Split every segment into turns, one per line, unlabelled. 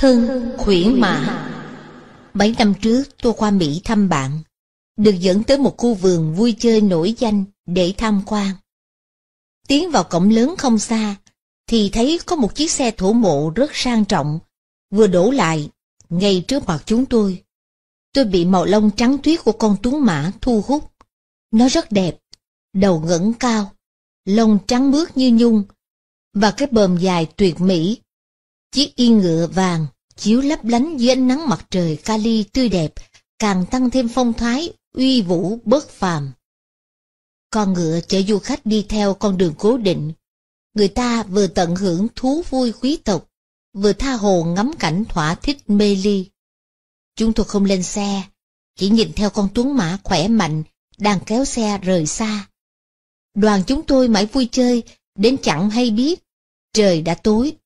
Thân khuyển mã Bảy năm trước tôi qua Mỹ thăm bạn, được dẫn tới một khu vườn vui chơi nổi danh để tham quan. Tiến vào cổng lớn không xa, thì thấy có một chiếc xe thổ mộ rất sang trọng, vừa đổ lại, ngay trước mặt chúng tôi. Tôi bị màu lông trắng tuyết của con tuấn mã thu hút. Nó rất đẹp, đầu ngẩng cao, lông trắng mướt như nhung, và cái bờm dài tuyệt mỹ. Chiếc yên ngựa vàng chiếu lấp lánh dưới ánh nắng mặt trời kali tươi đẹp, càng tăng thêm phong thái, uy vũ bất phàm. Con ngựa chở du khách đi theo con đường cố định. Người ta vừa tận hưởng thú vui quý tộc, vừa tha hồ ngắm cảnh thỏa thích mê ly. Chúng tôi không lên xe, chỉ nhìn theo con tuấn mã khỏe mạnh đang kéo xe rời xa. Đoàn chúng tôi mãi vui chơi, đến chẳng hay biết, trời đã tối.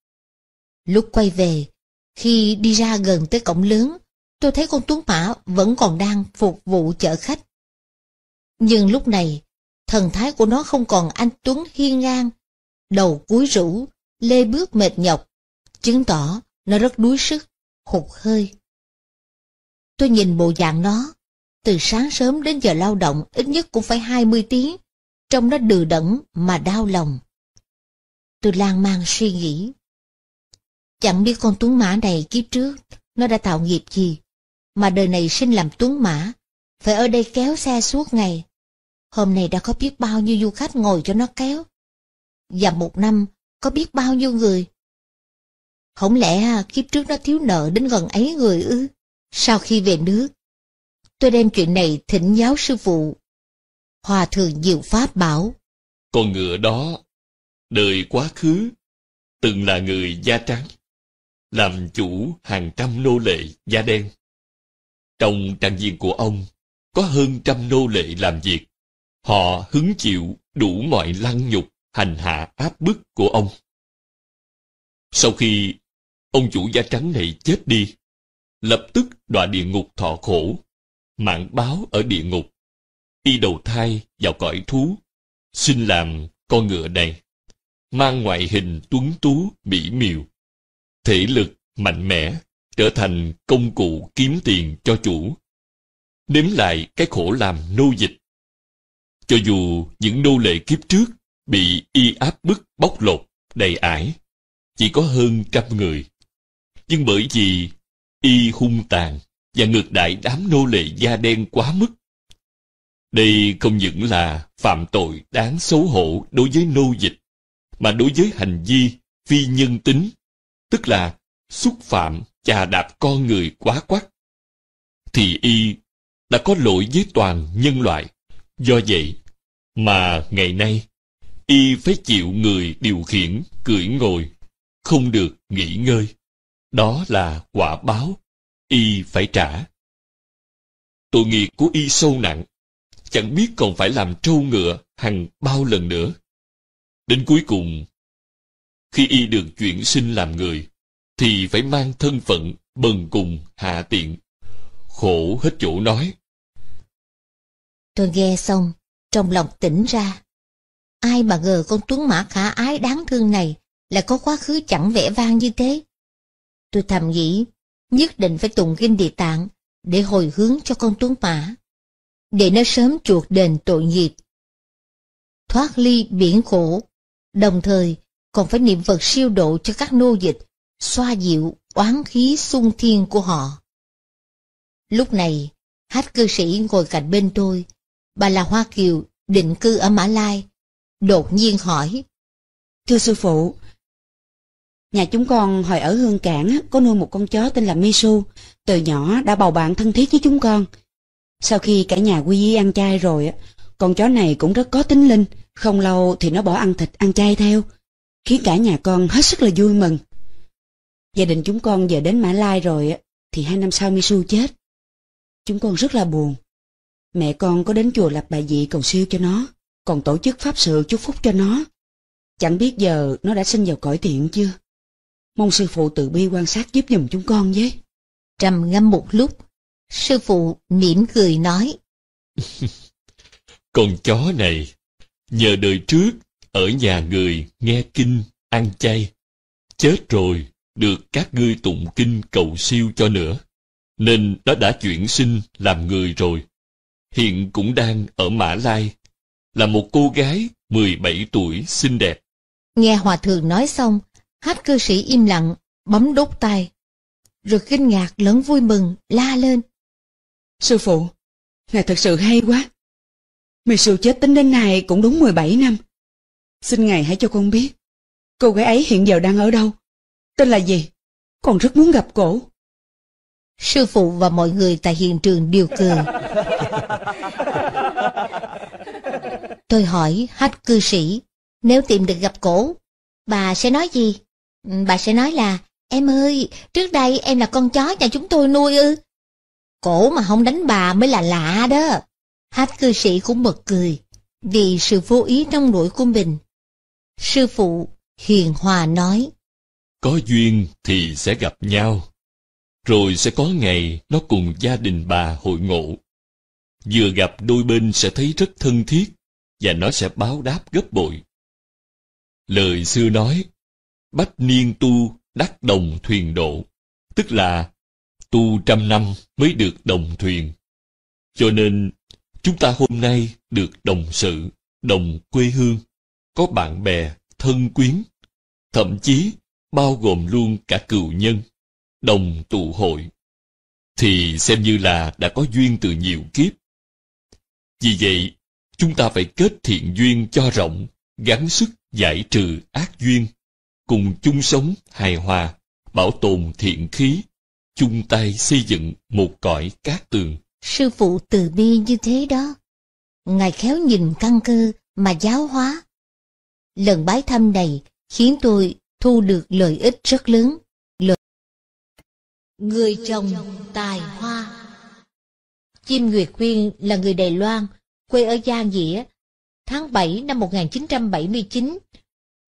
Lúc quay về, khi đi ra gần tới cổng lớn, tôi thấy con tuấn mã vẫn còn đang phục vụ chở khách. Nhưng lúc này, thần thái của nó không còn anh Tuấn hiên ngang, đầu cúi rũ, lê bước mệt nhọc, chứng tỏ nó rất đuối sức, hụt hơi. Tôi nhìn bộ dạng nó, từ sáng sớm đến giờ lao động ít nhất cũng phải 20 tiếng, trong nó đừ đẫn mà đau lòng. Tôi lang mang suy nghĩ. Chẳng biết con tuấn mã này kiếp trước, nó đã tạo nghiệp gì, mà đời này sinh làm tuấn mã, phải ở đây kéo xe suốt ngày. Hôm nay đã có biết bao nhiêu du khách ngồi cho nó kéo. Và một năm, có biết bao nhiêu người. Không lẽ kiếp trước nó thiếu nợ đến gần ấy người ư? Sau khi về nước, tôi đem chuyện này thỉnh giáo sư phụ. Hòa thượng Diệu Pháp bảo.
Con ngựa đó, đời quá khứ, từng là người da trắng, làm chủ hàng trăm nô lệ da đen. Trong trang viên của ông, có hơn trăm nô lệ làm việc. Họ hứng chịu đủ mọi lăng nhục, hành hạ áp bức của ông. Sau khi ông chủ da trắng này chết đi, lập tức đọa địa ngục thọ khổ, mạng báo ở địa ngục, y đầu thai vào cõi thú, xin làm con ngựa này, mang ngoại hình tuấn tú mỹ miều, thể lực mạnh mẽ, trở thành công cụ kiếm tiền cho chủ. Nếm lại cái khổ làm nô dịch. Cho dù những nô lệ kiếp trước bị y áp bức bóc lột, đầy ải, chỉ có hơn trăm người. Nhưng bởi vì y hung tàn và ngược đại đám nô lệ da đen quá mức. Đây không những là phạm tội đáng xấu hổ đối với nô dịch, mà đối với hành vi phi nhân tính, tức là xúc phạm, chà đạp con người quá quắc, thì y đã có lỗi với toàn nhân loại. Do vậy mà ngày nay y phải chịu người điều khiển, cưỡi ngồi, không được nghỉ ngơi. Đó là quả báo, y phải trả. Tội nghiệp của y sâu nặng, chẳng biết còn phải làm trâu ngựa hàng bao lần nữa. Đến cuối cùng, khi y được chuyển sinh làm người, thì phải mang thân phận bần cùng hạ tiện. Khổ hết chỗ nói.
Tôi nghe xong, trong lòng tỉnh ra. Ai mà ngờ con tuấn mã khả ái đáng thương này lại có quá khứ chẳng vẻ vang như thế. Tôi thầm nghĩ, nhất định phải tụng kinh địa tạng để hồi hướng cho con tuấn mã, để nó sớm chuộc đền tội nghiệp. Thoát ly biển khổ, đồng thời còn phải niệm Phật siêu độ cho các nô dịch, xoa dịu oán khí xung thiên của họ. Lúc này, hát cư sĩ ngồi cạnh bên tôi, bà là Hoa Kiều, định cư ở Mã Lai, đột nhiên hỏi.
Thưa sư phụ, nhà chúng con hồi ở Hương Cảng có nuôi một con chó tên là Misu, từ nhỏ đã bầu bạn thân thiết với chúng con. Sau khi cả nhà quy y ăn chay rồi, con chó này cũng rất có tính linh, không lâu thì nó bỏ ăn thịt ăn chay theo, khiến cả nhà con hết sức là vui mừng. Gia đình chúng con giờ đến Mã Lai rồi thì hai năm sau Misu chết. Chúng con rất là buồn. Mẹ con có đến chùa lập bài dị cầu siêu cho nó, còn tổ chức pháp sự chúc phúc cho nó. Chẳng biết giờ nó đã sinh vào cõi thiện chưa? Mong sư phụ tự bi quan sát giúp giùm chúng con với.
Trầm ngâm một lúc, sư phụ mỉm cười nói.
Con chó này, nhờ đời trước, ở nhà người nghe kinh, ăn chay. Chết rồi, được các ngươi tụng kinh cầu siêu cho nữa. Nên nó đã chuyển sinh làm người rồi. Hiện cũng đang ở Mã Lai, là một cô gái 17 tuổi xinh đẹp.
Nghe hòa thượng nói xong, hát cư sĩ im lặng, bấm đốt tay. Rồi kinh ngạc lẫn vui mừng, la lên.
Sư phụ, ngài thật sự hay quá. Mì sư chết tính đến nay cũng đúng 17 năm. Xin ngài hãy cho con biết, cô gái ấy hiện giờ đang ở đâu? Tên là gì? Con rất muốn gặp cổ.
Sư phụ và mọi người tại hiện trường đều cười. Tôi hỏi hách cư sĩ, nếu tìm được gặp cổ, bà sẽ nói gì? Ừ, bà sẽ nói là, em ơi, trước đây em là con chó nhà chúng tôi nuôi ư. Cổ mà không đánh bà mới là lạ đó. Hát cư sĩ cũng bật cười, vì sự vô ý trong nỗi của mình. Sư phụ hiền hòa nói,
Có duyên thì sẽ gặp nhau, rồi sẽ có ngày nó cùng gia đình bà hội ngộ. Vừa gặp đôi bên sẽ thấy rất thân thiết, và nó sẽ báo đáp gấp bội. Lời xưa nói, bách niên tu đắc đồng thuyền độ, tức là tu trăm năm mới được đồng thuyền. Cho nên, chúng ta hôm nay được đồng sự, đồng quê hương, có bạn bè, thân quyến, thậm chí bao gồm luôn cả cựu nhân, đồng tụ hội, thì xem như là đã có duyên từ nhiều kiếp. Vì vậy, chúng ta phải kết thiện duyên cho rộng, gắng sức giải trừ ác duyên, cùng chung sống hài hòa, bảo tồn thiện khí, chung tay xây dựng một cõi cát tường.
Sư phụ từ bi như thế đó. Ngài khéo nhìn căn cơ mà giáo hóa. Lần bái thăm này khiến tôi thu được lợi ích rất lớn. Lợi... Người trồng tài hoa Chim Nguyệt Quyên là người Đài Loan, quê ở Giang Dĩa. Tháng 7 năm 1979,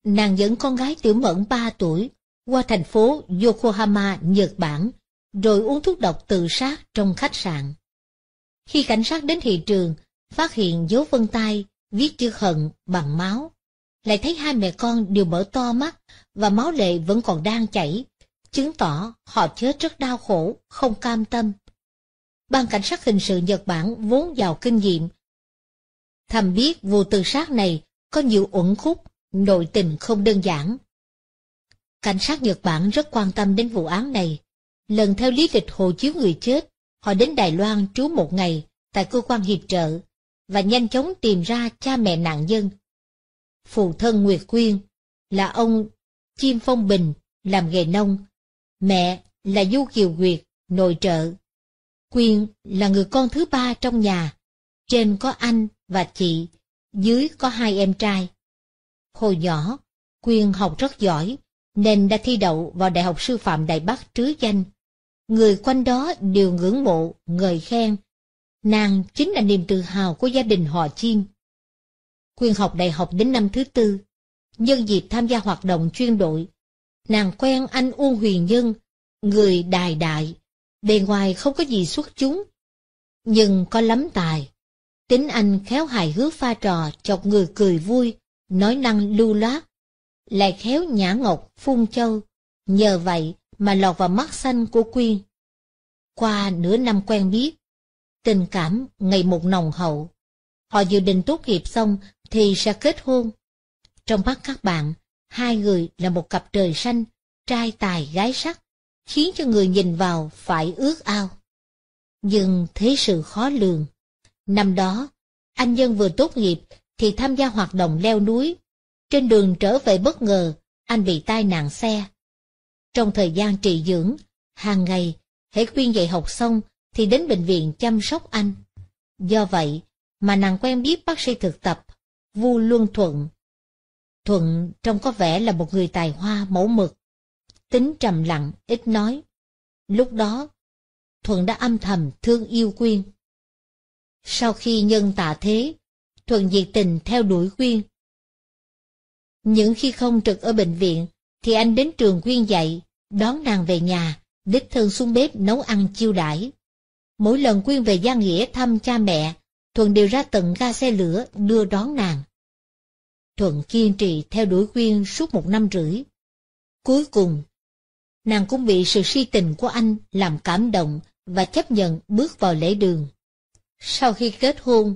nàng dẫn con gái tiểu mẫn 3 tuổi qua thành phố Yokohama, Nhật Bản, rồi uống thuốc độc tự sát trong khách sạn. Khi cảnh sát đến hiện trường, phát hiện dấu vân tay, viết chữ hận bằng máu. Lại thấy hai mẹ con đều mở to mắt và máu lệ vẫn còn đang chảy, chứng tỏ họ chết rất đau khổ, không cam tâm. Ban cảnh sát hình sự Nhật Bản vốn giàu kinh nghiệm. Thầm biết vụ tự sát này có nhiều uẩn khúc, nội tình không đơn giản. Cảnh sát Nhật Bản rất quan tâm đến vụ án này. Lần theo lý lịch hộ chiếu người chết, họ đến Đài Loan trú một ngày tại cơ quan hiệp trợ và nhanh chóng tìm ra cha mẹ nạn nhân. Phụ thân Nguyệt Quyên là ông Chim Phong Bình làm nghề nông, mẹ là Du Kiều Nguyệt, nội trợ. Quyên là người con thứ ba trong nhà, trên có anh và chị, dưới có hai em trai. Hồi nhỏ, Quyên học rất giỏi, nên đã thi đậu vào Đại học Sư phạm Đại Bắc trứ danh. Người quanh đó đều ngưỡng mộ, ngợi khen. Nàng chính là niềm tự hào của gia đình họ Chim. Quyên học đại học đến năm thứ tư. Nhân dịp tham gia hoạt động chuyên đội, nàng quen anh Uông Huyền Nhân, người đài đại, bề ngoài không có gì xuất chúng, nhưng có lắm tài. Tính anh khéo hài hước pha trò, chọc người cười vui, nói năng lưu loát, lại khéo nhã ngọc, phun châu, nhờ vậy mà lọt vào mắt xanh của Quyên. Qua nửa năm quen biết, tình cảm ngày một nồng hậu. Họ dự định tốt nghiệp xong thì sẽ kết hôn. Trong mắt các bạn, hai người là một cặp trời xanh, trai tài gái sắc, khiến cho người nhìn vào phải ước ao. Nhưng thế sự khó lường. Năm đó, anh Nhân vừa tốt nghiệp thì tham gia hoạt động leo núi. Trên đường trở về bất ngờ, anh bị tai nạn xe. Trong thời gian trị dưỡng, hàng ngày, hãy khuyên dạy học xong thì đến bệnh viện chăm sóc anh. Do vậy mà nàng quen biết bác sĩ thực tập, Vu Luân Thuận. Thuận trông có vẻ là một người tài hoa mẫu mực, tính trầm lặng, ít nói. Lúc đó, Thuận đã âm thầm thương yêu Quyên. Sau khi nhân tạ thế, Thuận nhiệt tình theo đuổi Quyên. Những khi không trực ở bệnh viện, thì anh đến trường Quyên dạy, đón nàng về nhà, đích thân xuống bếp nấu ăn chiêu đãi. Mỗi lần Quyên về Giang Nghĩa thăm cha mẹ, Thuận đều ra tận ga xe lửa đưa đón nàng. Thuận kiên trì theo đuổi Quyên suốt một năm rưỡi. Cuối cùng, nàng cũng bị sự si tình của anh làm cảm động và chấp nhận bước vào lễ đường. Sau khi kết hôn,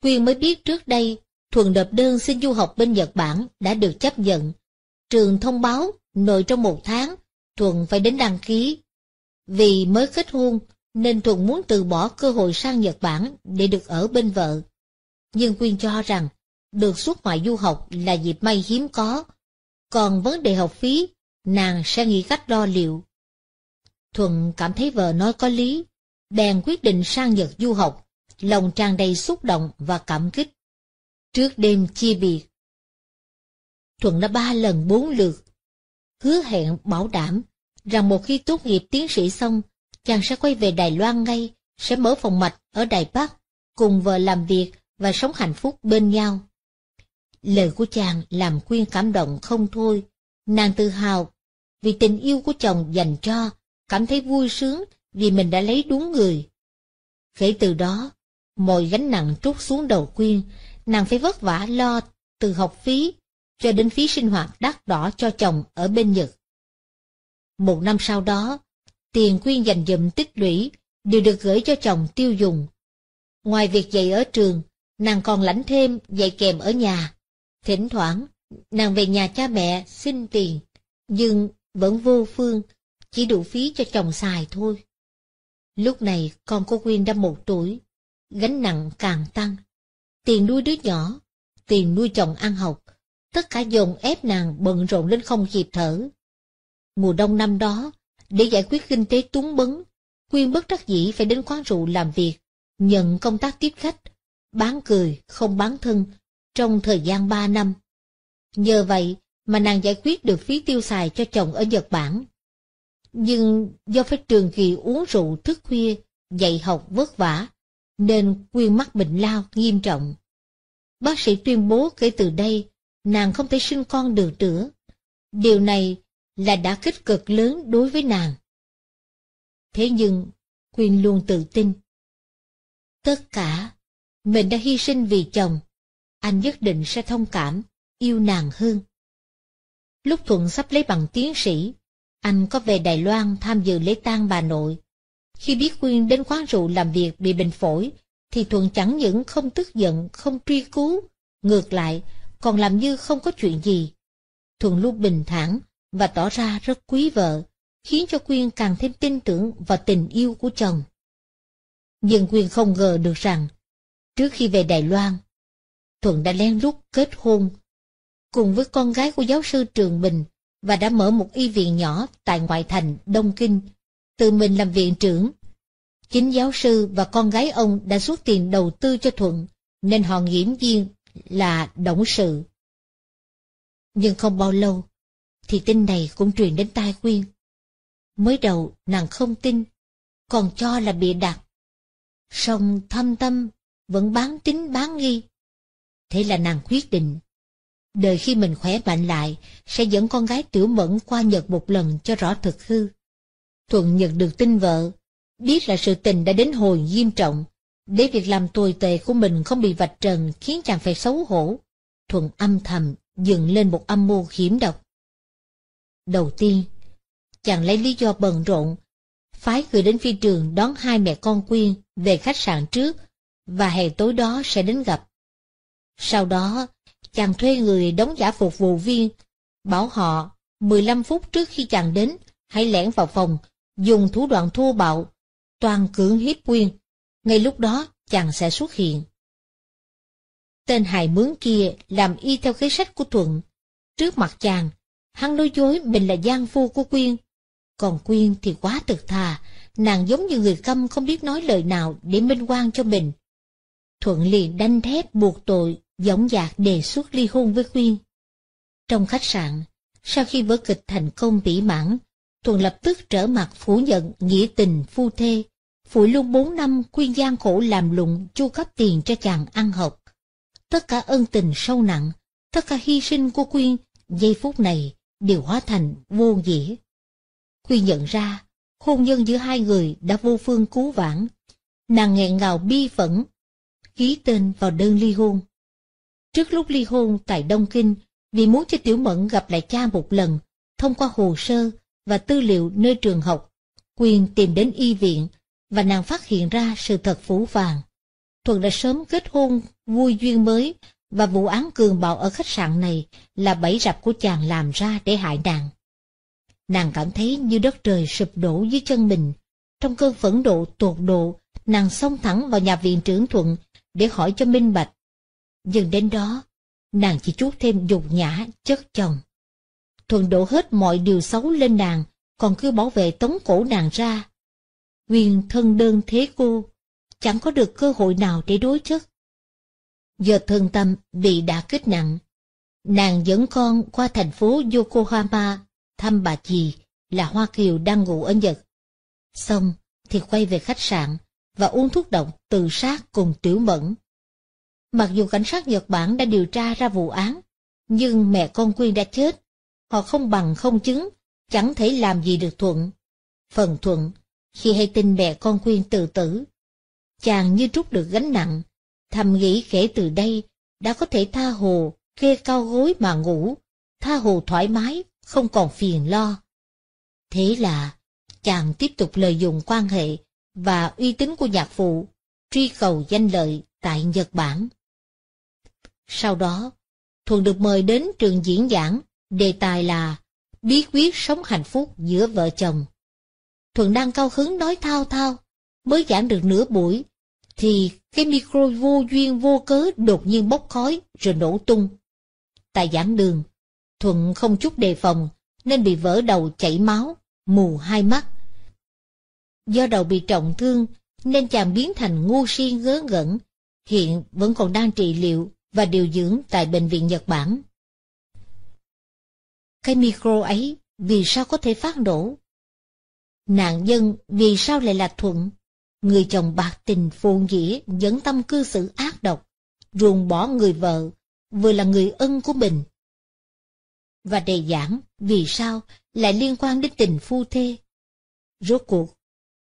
Quyên mới biết trước đây Thuần nộp đơn xin du học bên Nhật Bản đã được chấp nhận. Trường thông báo nội trong một tháng, Thuần phải đến đăng ký. Vì mới kết hôn, nên Thuần muốn từ bỏ cơ hội sang Nhật Bản để được ở bên vợ. Nhưng Quyên cho rằng, được xuất ngoại du học là dịp may hiếm có, còn vấn đề học phí, nàng sẽ nghĩ cách đo liệu. Thuần cảm thấy vợ nói có lý, bèn quyết định sang Nhật du học, lòng tràn đầy xúc động và cảm kích. Trước đêm chia biệt, Thuận đã ba lần bốn lượt, hứa hẹn bảo đảm rằng một khi tốt nghiệp tiến sĩ xong, chàng sẽ quay về Đài Loan ngay, sẽ mở phòng mạch ở Đài Bắc, cùng vợ làm việc và sống hạnh phúc bên nhau. Lời của chàng làm Quyên cảm động không thôi, nàng tự hào vì tình yêu của chồng dành cho, cảm thấy vui sướng vì mình đã lấy đúng người. Kể từ đó, mọi gánh nặng trút xuống đầu Quyên, nàng phải vất vả lo từ học phí cho đến phí sinh hoạt đắt đỏ cho chồng ở bên Nhật. Một năm sau đó, tiền Quyên dành dụm tích lũy đều được gửi cho chồng tiêu dùng. Ngoài việc dạy ở trường, nàng còn lãnh thêm dạy kèm ở nhà. Thỉnh thoảng, nàng về nhà cha mẹ xin tiền, nhưng vẫn vô phương, chỉ đủ phí cho chồng xài thôi. Lúc này con cô Quyên đã một tuổi, gánh nặng càng tăng. Tiền nuôi đứa nhỏ, tiền nuôi chồng ăn học, tất cả dồn ép nàng bận rộn đến không kịp thở. Mùa đông năm đó, để giải quyết kinh tế túng bấn, Quyên bất đắc dĩ phải đến quán rượu làm việc, nhận công tác tiếp khách, bán cười, không bán thân, trong thời gian ba năm. Nhờ vậy mà nàng giải quyết được phí tiêu xài cho chồng ở Nhật Bản. Nhưng do phải trường kỳ uống rượu thức khuya, dạy học vất vả, nên Quyên mắc bệnh lao nghiêm trọng. Bác sĩ tuyên bố kể từ đây, nàng không thể sinh con được nữa. Điều này là đã kích cực lớn đối với nàng. Thế nhưng, Quyên luôn tự tin. Tất cả, mình đã hy sinh vì chồng, anh nhất định sẽ thông cảm, yêu nàng hơn. Lúc Thuận sắp lấy bằng tiến sĩ, anh có về Đài Loan tham dự lễ tang bà nội. Khi biết Quyên đến quán rượu làm việc bị bệnh phổi, thì Thuận chẳng những không tức giận, không truy cứu, ngược lại, còn làm như không có chuyện gì. Thuận luôn bình thản và tỏ ra rất quý vợ, khiến cho Quyên càng thêm tin tưởng vào tình yêu của chồng. Nhưng Quyên không ngờ được rằng, trước khi về Đài Loan, Thuận đã lén lút kết hôn cùng với con gái của giáo sư Trường Bình và đã mở một y viện nhỏ tại ngoại thành Đông Kinh, tự mình làm viện trưởng. Chính giáo sư và con gái ông đã rút tiền đầu tư cho Thuận, nên họ nghiễm nhiên là động sự. Nhưng không bao lâu, thì tin này cũng truyền đến tai Quyên. Mới đầu nàng không tin, còn cho là bịa đặt. Song thâm tâm vẫn bán tính bán nghi. Thế là nàng quyết định Đời khi mình khỏe mạnh lại, sẽ dẫn con gái tiểu mẫn qua Nhật một lần cho rõ thực hư. Thuận nhận được tin vợ, biết là sự tình đã đến hồi nghiêm trọng, để việc làm tồi tệ của mình không bị vạch trần khiến chàng phải xấu hổ. Thuận âm thầm dừng lên một âm mưu hiểm độc. Đầu tiên, chàng lấy lý do bận rộn, phái người đến phi trường đón hai mẹ con Quyên về khách sạn trước, và hè tối đó sẽ đến gặp. Sau đó, chàng thuê người đóng giả phục vụ viên, bảo họ 15 phút trước khi chàng đến, hãy lẻn vào phòng, dùng thủ đoạn thô bạo, toàn cưỡng hiếp Quyên. Ngay lúc đó, chàng sẽ xuất hiện. Tên hài mướn kia làm y theo kế sách của Thuận. Trước mặt chàng, hắn nói dối mình là gian phu của Quyên. Còn Quyên thì quá thực thà, nàng giống như người câm không biết nói lời nào để minh quan cho mình. Thuận liền đanh thép buộc tội dõng dạc đề xuất ly hôn với Quyên. Trong khách sạn, sau khi vở kịch thành công mỹ mãn, thuận lập tức trở mặt phủ nhận nghĩa tình phu thê, phủi luôn bốn năm Quyên gian khổ làm lụng chu cấp tiền cho chàng ăn học. Tất cả ân tình sâu nặng, tất cả hy sinh của Quyên, giây phút này đều hóa thành vô dĩ. Quyên nhận ra, hôn nhân giữa hai người đã vô phương cứu vãn. Nàng nghẹn ngào bi phẫn, ký tên vào đơn ly hôn. Trước lúc ly hôn tại Đông Kinh, vì muốn cho Tiểu Mẫn gặp lại cha một lần, thông qua hồ sơ và tư liệu nơi trường học, quyền tìm đến y viện, và nàng phát hiện ra sự thật phủ vàng. Thuận đã sớm kết hôn vui duyên mới, và vụ án cường bạo ở khách sạn này là bẫy rập của chàng làm ra để hại nàng. Nàng cảm thấy như đất trời sụp đổ dưới chân mình. Trong cơn phẫn độ tột độ, nàng xông thẳng vào nhà viện trưởng Thuận để hỏi cho minh bạch. Dừng đến đó, nàng chỉ chút thêm dục nhã, chất chồng. Thuận đổ hết mọi điều xấu lên nàng, còn cứ bảo vệ tống cổ nàng ra. Quyền thân đơn thế cô, chẳng có được cơ hội nào để đối chất do thương tâm bị đả kích nặng, nàng dẫn con qua thành phố Yokohama thăm bà dì là Hoa Kiều đang ngủ ở Nhật. Xong thì quay về khách sạn và uống thuốc độc tự sát cùng Tiểu Mẫn. Mặc dù cảnh sát Nhật Bản đã điều tra ra vụ án, nhưng mẹ con Quyên đã chết. Họ không bằng không chứng, chẳng thể làm gì được Thuận. Phần Thuận, khi hay tin mẹ con Quyên tự tử, chàng như trút được gánh nặng, thầm nghĩ kể từ đây đã có thể tha hồ, kê cao gối mà ngủ, tha hồ thoải mái, không còn phiền lo. Thế là chàng tiếp tục lợi dụng quan hệ và uy tín của nhạc phụ, truy cầu danh lợi tại Nhật Bản. Sau đó, Thuần được mời đến trường diễn giảng, đề tài là bí quyết sống hạnh phúc giữa vợ chồng. Thuần đang cao hứng nói thao thao, mới giảng được nửa buổi, thì cái micro vô duyên vô cớ đột nhiên bốc khói rồi nổ tung. Tại giảng đường, Thuận không chút đề phòng nên bị vỡ đầu chảy máu, mù hai mắt. Do đầu bị trọng thương nên chàng biến thành ngu si ngớ ngẩn, hiện vẫn còn đang trị liệu và điều dưỡng tại Bệnh viện Nhật Bản. Cái micro ấy vì sao có thể phát nổ? Nạn nhân vì sao lại là Thuận? Người chồng bạc tình phồn dĩ dẫn tâm cư xử ác độc, ruồng bỏ người vợ, vừa là người ân của mình. Và đề giảng vì sao lại liên quan đến tình phu thê. Rốt cuộc,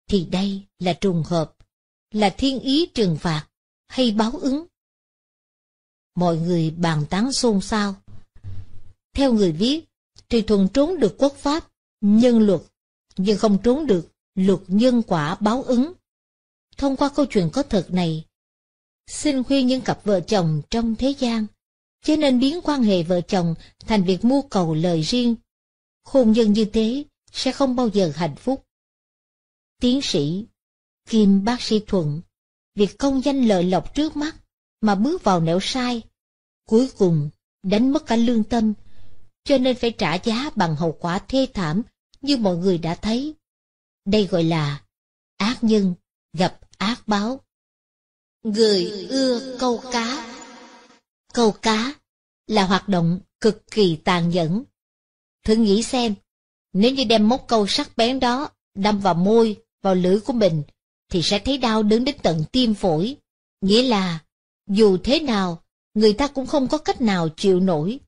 thì đây là trùng hợp, là thiên ý trừng phạt hay báo ứng. Mọi người bàn tán xôn xao. Theo người viết, thì thuần trốn được quốc pháp, nhân luật, nhưng không trốn được luật nhân quả báo ứng. Thông qua câu chuyện có thật này, xin khuyên những cặp vợ chồng trong thế gian, chứ nên biến quan hệ vợ chồng thành việc mua cầu lời riêng. Hôn nhân như thế sẽ không bao giờ hạnh phúc. Tiến sĩ, Kim bác sĩ Thuận, việc công danh lợi lộc trước mắt mà bước vào nẻo sai, cuối cùng đánh mất cả lương tâm, cho nên phải trả giá bằng hậu quả thê thảm như mọi người đã thấy. Đây gọi là ác nhân gặp ác báo. Người ưa câu cá Câu cá là hoạt động cực kỳ tàn nhẫn. Thử nghĩ xem, nếu như đem móc câu sắc bén đó đâm vào môi, vào lưỡi của mình, thì sẽ thấy đau đớn đến tận tim phổi. Nghĩa là, dù thế nào, người ta cũng không có cách nào chịu nổi.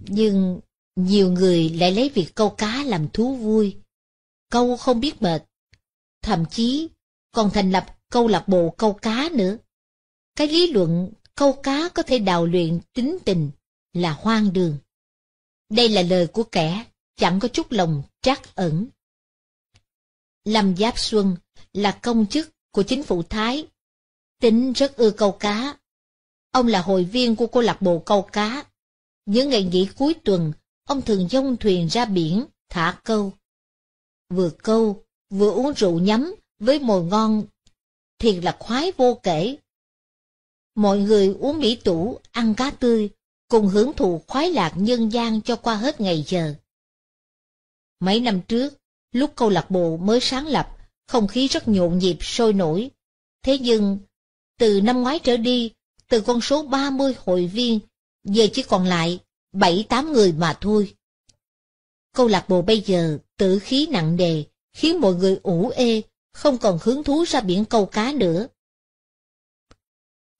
Nhưng nhiều người lại lấy việc câu cá làm thú vui. Câu không biết mệt. Thậm chí còn thành lập câu lạc bộ câu cá nữa. Cái lý luận câu cá có thể đào luyện tính tình là hoang đường. Đây là lời của kẻ chẳng có chút lòng trắc ẩn. Lâm Giáp Xuân là công chức của chính phủ Thái, tính rất ưa câu cá. Ông là hội viên của câu lạc bộ câu cá. Những ngày nghỉ cuối tuần, ông thường dông thuyền ra biển, thả câu. Vừa câu, vừa uống rượu nhắm với mồi ngon, thì là khoái vô kể. Mọi người uống mỹ tủ, ăn cá tươi, cùng hưởng thụ khoái lạc nhân gian cho qua hết ngày giờ. Mấy năm trước, lúc câu lạc bộ mới sáng lập, không khí rất nhộn nhịp sôi nổi. Thế nhưng, từ năm ngoái trở đi, từ con số 30 hội viên, giờ chỉ còn lại 7-8 người mà thôi. Câu lạc bộ bây giờ tử khí nặng đề, khiến mọi người ủ ê, không còn hứng thú ra biển câu cá nữa.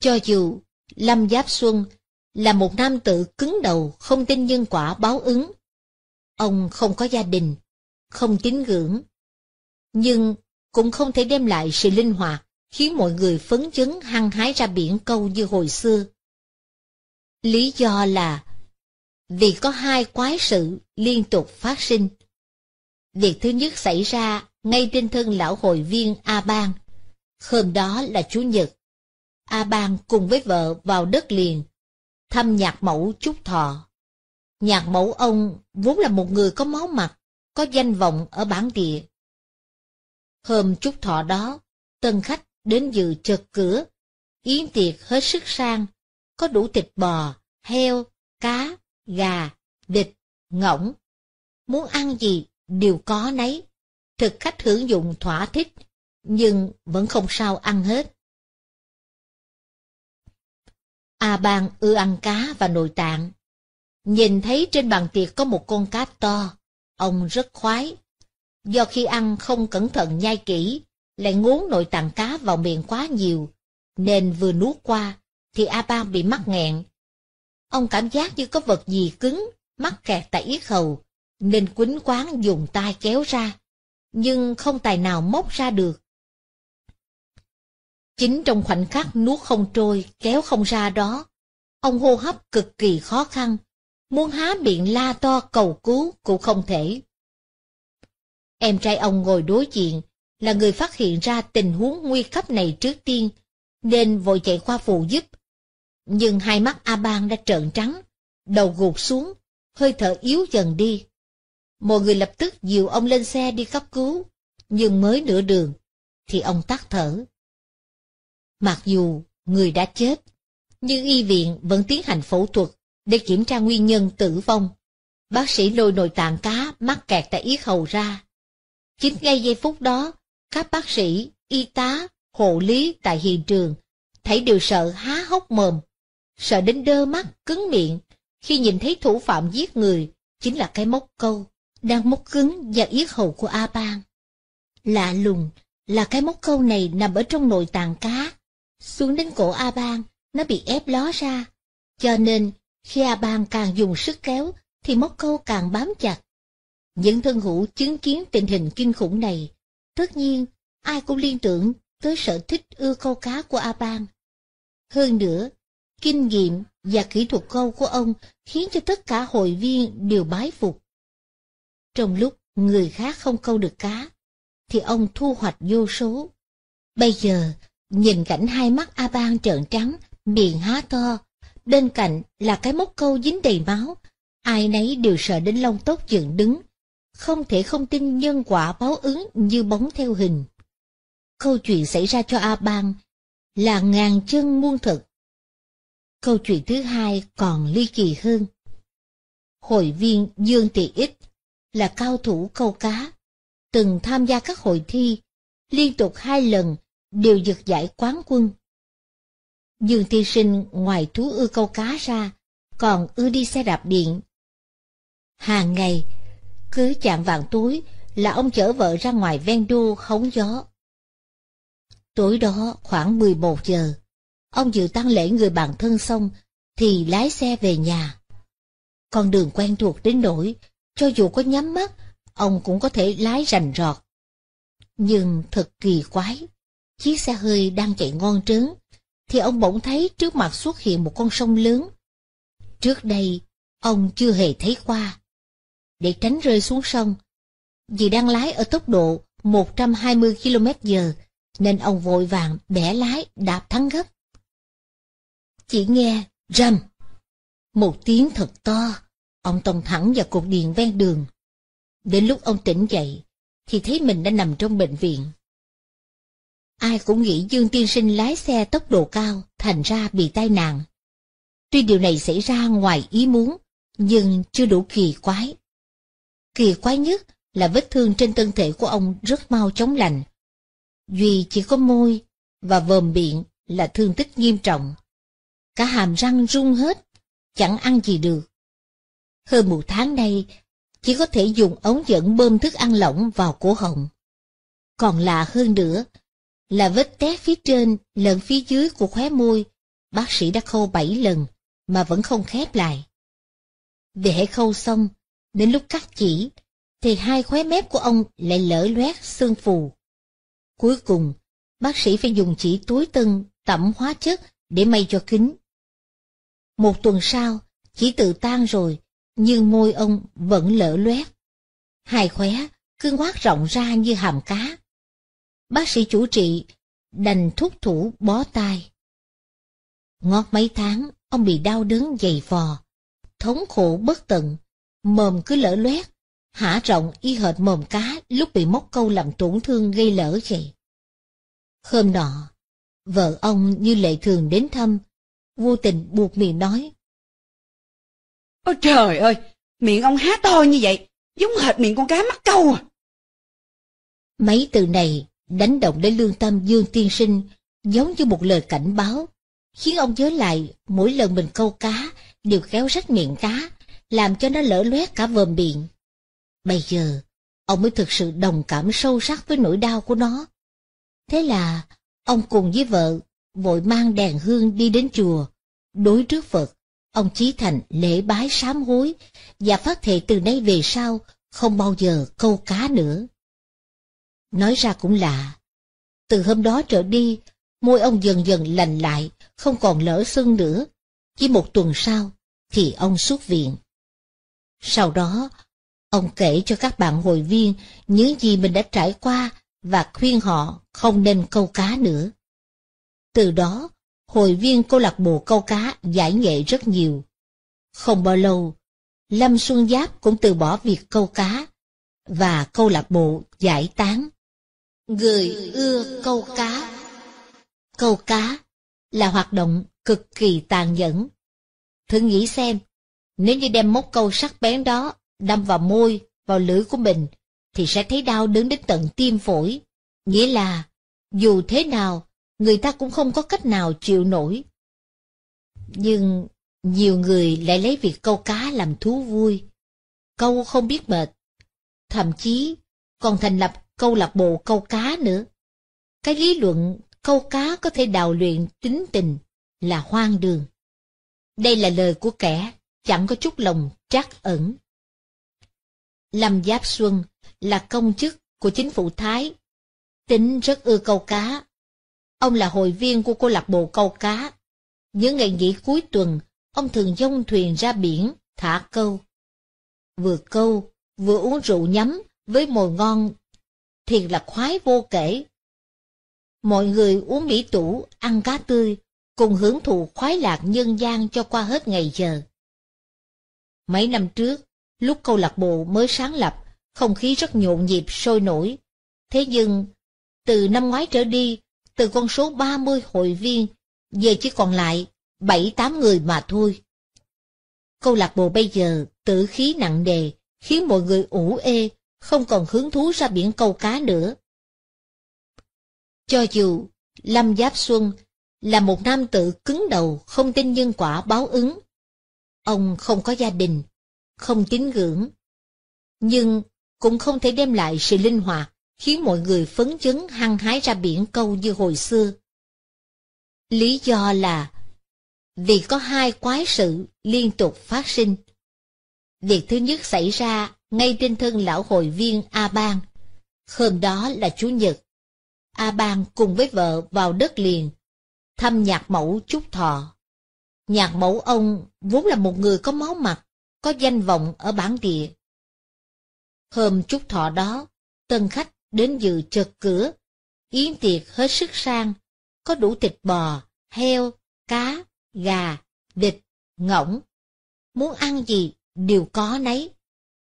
Cho dù Lâm Giáp Xuân là một nam tử cứng đầu không tin nhân quả báo ứng, ông không có gia đình, không tín ngưỡng, nhưng cũng không thể đem lại sự linh hoạt khiến mọi người phấn chấn hăng hái ra biển câu như hồi xưa. Lý do là vì có hai quái sự liên tục phát sinh. Việc thứ nhất xảy ra ngay trên thân lão hội viên A Bang. Hôm đó là Chủ nhật. A Bang cùng với vợ vào đất liền, thăm nhạc mẫu chúc Thọ. Nhạc mẫu ông vốn là một người có máu mặt, có danh vọng ở bản địa. Hôm chúc Thọ đó, tân khách đến dự chợt cửa, yến tiệc hết sức sang, có đủ thịt bò, heo, cá, gà, vịt, ngỗng. Muốn ăn gì đều có nấy. Thực khách hưởng dụng thỏa thích, nhưng vẫn không sao ăn hết. A Bang ưa ăn cá và nội tạng. Nhìn thấy trên bàn tiệc có một con cá to, ông rất khoái. Do khi ăn không cẩn thận nhai kỹ, lại ngốn nội tạng cá vào miệng quá nhiều, nên vừa nuốt qua, thì A Bang bị mắc nghẹn. Ông cảm giác như có vật gì cứng, mắc kẹt tại yết hầu, nên quýnh quán dùng tay kéo ra, nhưng không tài nào móc ra được. Chính trong khoảnh khắc nuốt không trôi, kéo không ra đó, ông hô hấp cực kỳ khó khăn, muốn há miệng la to cầu cứu cũng không thể. Em trai ông ngồi đối diện, là người phát hiện ra tình huống nguy cấp này trước tiên, nên vội chạy qua phụ giúp. Nhưng hai mắt A Bang đã trợn trắng, đầu gục xuống, hơi thở yếu dần đi. Mọi người lập tức dìu ông lên xe đi cấp cứu, nhưng mới nửa đường, thì ông tắt thở. Mặc dù người đã chết, nhưng y viện vẫn tiến hành phẫu thuật để kiểm tra nguyên nhân tử vong. Bác sĩ lôi nội tạng cá mắc kẹt tại yết hầu ra. Chính ngay giây phút đó, các bác sĩ, y tá, hộ lý tại hiện trường thấy đều sợ há hốc mồm, sợ đến đơ mắt, cứng miệng khi nhìn thấy thủ phạm giết người chính là cái móc câu đang móc cứng vào yết hầu của A Bang. Lạ lùng là cái móc câu này nằm ở trong nội tạng cá, xuống đến cổ A Bang, nó bị ép ló ra, cho nên khi A Bang càng dùng sức kéo thì móc câu càng bám chặt. Những thân hữu chứng kiến tình hình kinh khủng này, tất nhiên ai cũng liên tưởng tới sở thích ưa câu cá của A Bang. Hơn nữa, kinh nghiệm và kỹ thuật câu của ông khiến cho tất cả hội viên đều bái phục. Trong lúc người khác không câu được cá, thì ông thu hoạch vô số. Bây giờ, nhìn cảnh hai mắt A Bang trợn trắng, miệng há to, bên cạnh là cái móc câu dính đầy máu, ai nấy đều sợ đến lông tóc dựng đứng, không thể không tin nhân quả báo ứng như bóng theo hình. Câu chuyện xảy ra cho A Bang là ngàn chân muôn thực. Câu chuyện thứ hai còn ly kỳ hơn. Hội viên Dương Tị Ích là cao thủ câu cá, từng tham gia các hội thi, liên tục hai lần đều giật giải quán quân. Dương Thi Sinh ngoài thú ưa câu cá ra, còn ưa đi xe đạp điện. Hàng ngày, cứ chạm vàng túi là ông chở vợ ra ngoài ven đô hóng gió. Tối đó khoảng 11 giờ, ông dự tăng lễ người bạn thân xong thì lái xe về nhà. Con đường quen thuộc đến nỗi, cho dù có nhắm mắt, ông cũng có thể lái rành rọt. Nhưng thật kỳ quái, chiếc xe hơi đang chạy ngon trớn, thì ông bỗng thấy trước mặt xuất hiện một con sông lớn. Trước đây, ông chưa hề thấy qua. Để tránh rơi xuống sông, vì đang lái ở tốc độ 120 km h nên ông vội vàng bẻ lái đạp thắng gấp. Chỉ nghe rầm, một tiếng thật to, ông tông thẳng vào cột điện ven đường. Đến lúc ông tỉnh dậy, thì thấy mình đã nằm trong bệnh viện. Ai cũng nghĩ Dương Tiên Sinh lái xe tốc độ cao, thành ra bị tai nạn. Tuy điều này xảy ra ngoài ý muốn, nhưng chưa đủ kỳ quái. Kỳ quái nhất là vết thương trên thân thể của ông rất mau chóng lành, Duy chỉ có môi và vòm miệng là thương tích nghiêm trọng. Cả hàm răng rung hết, chẳng ăn gì được. Hơn một tháng nay, chỉ có thể dùng ống dẫn bơm thức ăn lỏng vào cổ họng. Còn lạ hơn nữa là vết tét phía trên lẫn phía dưới của khóe môi, bác sĩ đã khâu bảy lần mà vẫn không khép lại. Vì khâu xong, đến lúc cắt chỉ, thì hai khóe mép của ông lại lở loét xương phù. Cuối cùng, bác sĩ phải dùng chỉ túi tân tẩm hóa chất để may cho kính. Một tuần sau, chỉ tự tan rồi, nhưng môi ông vẫn lở loét. Hai khóe cứ ngoác rộng ra như hàm cá. Bác sĩ chủ trị đành thúc thủ bó tay. Ngót mấy tháng, ông bị đau đớn dày vò, thống khổ bất tận, mồm cứ lở loét, hả rộng y hệt mồm cá lúc bị móc câu làm tổn thương gây lỡ vậy. Hôm nọ, vợ ông như lệ thường đến thăm, vô tình buộc miệng nói.
Ôi trời ơi, miệng ông há to như vậy, giống hệt miệng con cá mắc câu à.
Mấy từ này đánh động đến lương tâm Dương Tiên Sinh giống như một lời cảnh báo, khiến ông nhớ lại mỗi lần mình câu cá đều kéo rách miệng cá, làm cho nó lỡ loét cả vòm miệng. Bây giờ, ông mới thực sự đồng cảm sâu sắc với nỗi đau của nó. Thế là, ông cùng với vợ vội mang đèn hương đi đến chùa, đối trước Phật. Ông Chí Thành lễ bái sám hối và phát thệ từ nay về sau không bao giờ câu cá nữa. Nói ra cũng lạ. Từ hôm đó trở đi, môi ông dần dần lành lại, không còn lỡ sưng nữa. Chỉ một tuần sau, thì ông xuất viện. Sau đó, ông kể cho các bạn hội viên những gì mình đã trải qua và khuyên họ không nên câu cá nữa. Từ đó, hội viên câu lạc bộ câu cá giải nghệ rất nhiều. Không bao lâu, Lâm Xuân Giáp cũng từ bỏ việc câu cá và câu lạc bộ giải tán. Người ưa câu cá Câu cá là hoạt động cực kỳ tàn nhẫn. Thử nghĩ xem, nếu như đem móc câu sắc bén đó đâm vào môi, vào lưỡi của mình, thì sẽ thấy đau đớn đến tận tim phổi. Nghĩa là, dù thế nào, người ta cũng không có cách nào chịu nổi. Nhưng nhiều người lại lấy việc câu cá làm thú vui. Câu không biết mệt. Thậm chí còn thành lập câu lạc bộ câu cá nữa. Cái lý luận câu cá có thể đào luyện tính tình là hoang đường. Đây là lời của kẻ chẳng có chút lòng trắc ẩn. Lâm Giáp Xuân là công chức của chính phủ Thái, tính rất ưa câu cá. Ông là hội viên của câu lạc bộ câu cá. Những ngày nghỉ cuối tuần, ông thường dông thuyền ra biển, thả câu. Vừa câu, vừa uống rượu nhắm với mồi ngon, thiệt là khoái vô kể. Mọi người uống mỹ tủ, ăn cá tươi, cùng hưởng thụ khoái lạc nhân gian cho qua hết ngày giờ. Mấy năm trước, lúc câu lạc bộ mới sáng lập, không khí rất nhộn nhịp sôi nổi. Thế nhưng, từ năm ngoái trở đi, từ con số 30 hội viên, giờ chỉ còn lại 7-8 người mà thôi. Câu lạc bộ bây giờ tự khí nặng nề, khiến mọi người ủ ê, không còn hứng thú ra biển câu cá nữa. Cho dù Lâm Giáp Xuân là một nam tử cứng đầu không tin nhân quả báo ứng, ông không có gia đình, không tín ngưỡng, nhưng cũng không thể đem lại sự linh hoạt khiến mọi người phấn chấn hăng hái ra biển câu như hồi xưa. Lý do là vì có hai quái sự liên tục phát sinh. Việc thứ nhất xảy ra ngay trên thân lão hội viên A Bang. Hôm đó là Chủ nhật. A Bang cùng với vợ vào đất liền, thăm nhạc mẫu chúc thọ. Nhạc mẫu ông vốn là một người có máu mặt, có danh vọng ở bản địa. Hôm chúc thọ đó, tân khách đến dự chợt cửa, yến tiệc hết sức sang, có đủ thịt bò, heo, cá, gà, vịt, ngỗng. Muốn ăn gì đều có nấy,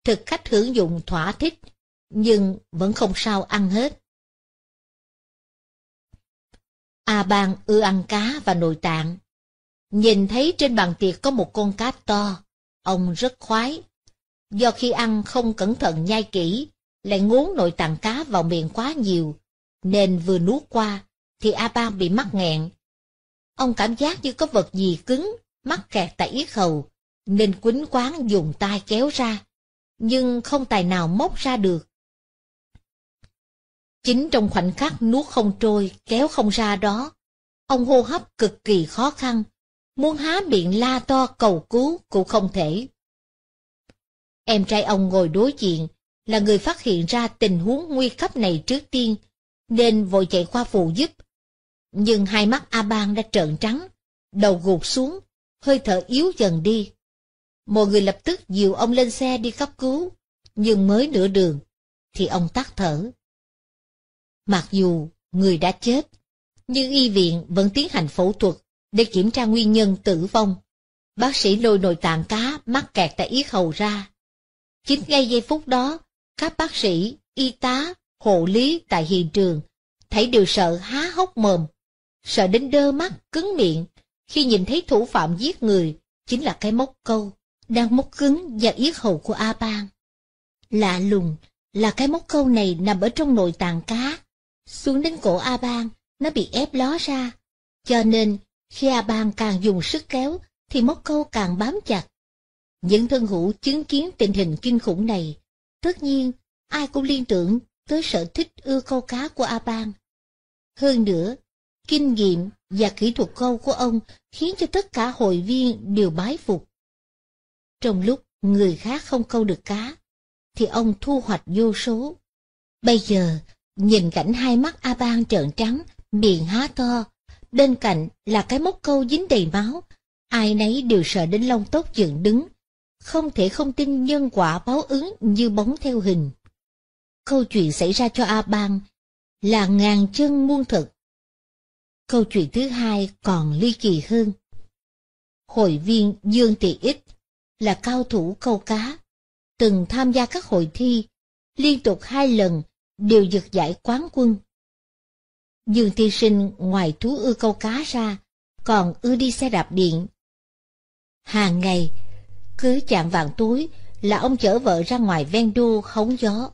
thực khách hưởng dụng thỏa thích, nhưng vẫn không sao ăn hết. A Bang ưa ăn cá và nội tạng. Nhìn thấy trên bàn tiệc có một con cá to, ông rất khoái. Do khi ăn không cẩn thận nhai kỹ, lại ngốn nội tạng cá vào miệng quá nhiều, nên vừa nuốt qua, thì A Bang bị mắc nghẹn. Ông cảm giác như có vật gì cứng, mắc kẹt tại yết hầu, nên quýnh quán dùng tay kéo ra, nhưng không tài nào móc ra được. Chính trong khoảnh khắc nuốt không trôi, kéo không ra đó, ông hô hấp cực kỳ khó khăn, muốn há miệng la to cầu cứu cũng không thể. Em trai ông ngồi đối diện, là người phát hiện ra tình huống nguy cấp này trước tiên, nên vội chạy qua phụ giúp. Nhưng hai mắt A Bang đã trợn trắng, đầu gục xuống, hơi thở yếu dần đi. Mọi người lập tức dìu ông lên xe đi cấp cứu, nhưng mới nửa đường, thì ông tắt thở. Mặc dù người đã chết, nhưng y viện vẫn tiến hành phẫu thuật để kiểm tra nguyên nhân tử vong. Bác sĩ lôi nội tạng cá mắc kẹt tại yết hầu ra. Chính ngay giây phút đó, các bác sĩ, y tá, hộ lý tại hiện trường thấy đều sợ há hốc mồm, sợ đến đơ mắt, cứng miệng khi nhìn thấy thủ phạm giết người chính là cái móc câu đang móc cứng vào yết hầu của A Bang. Lạ lùng là cái móc câu này nằm ở trong nội tạng cá, xuống đến cổ A Bang, nó bị ép ló ra, cho nên khi A Bang càng dùng sức kéo thì móc câu càng bám chặt. Những thân hữu chứng kiến tình hình kinh khủng này, tất nhiên ai cũng liên tưởng tới sở thích ưa câu cá của A Bang. Hơn nữa, kinh nghiệm và kỹ thuật câu của ông khiến cho tất cả hội viên đều bái phục. Trong lúc người khác không câu được cá, thì ông thu hoạch vô số. Bây giờ, nhìn cảnh hai mắt A Bang trợn trắng, miệng há to, bên cạnh là cái móc câu dính đầy máu, ai nấy đều sợ đến lông tóc dựng đứng, không thể không tin nhân quả báo ứng như bóng theo hình. Câu chuyện xảy ra cho A Bang là ngàn chân muôn thực. Câu chuyện thứ hai còn ly kỳ hơn. Hội viên Dương Tỷ Ích là cao thủ câu cá, từng tham gia các hội thi, liên tục hai lần đều giật giải quán quân. Dương thi Sinh ngoài thú ưa câu cá ra, còn ưa đi xe đạp điện. Hàng ngày, cứ chạm vàng túi là ông chở vợ ra ngoài ven đu hóng gió.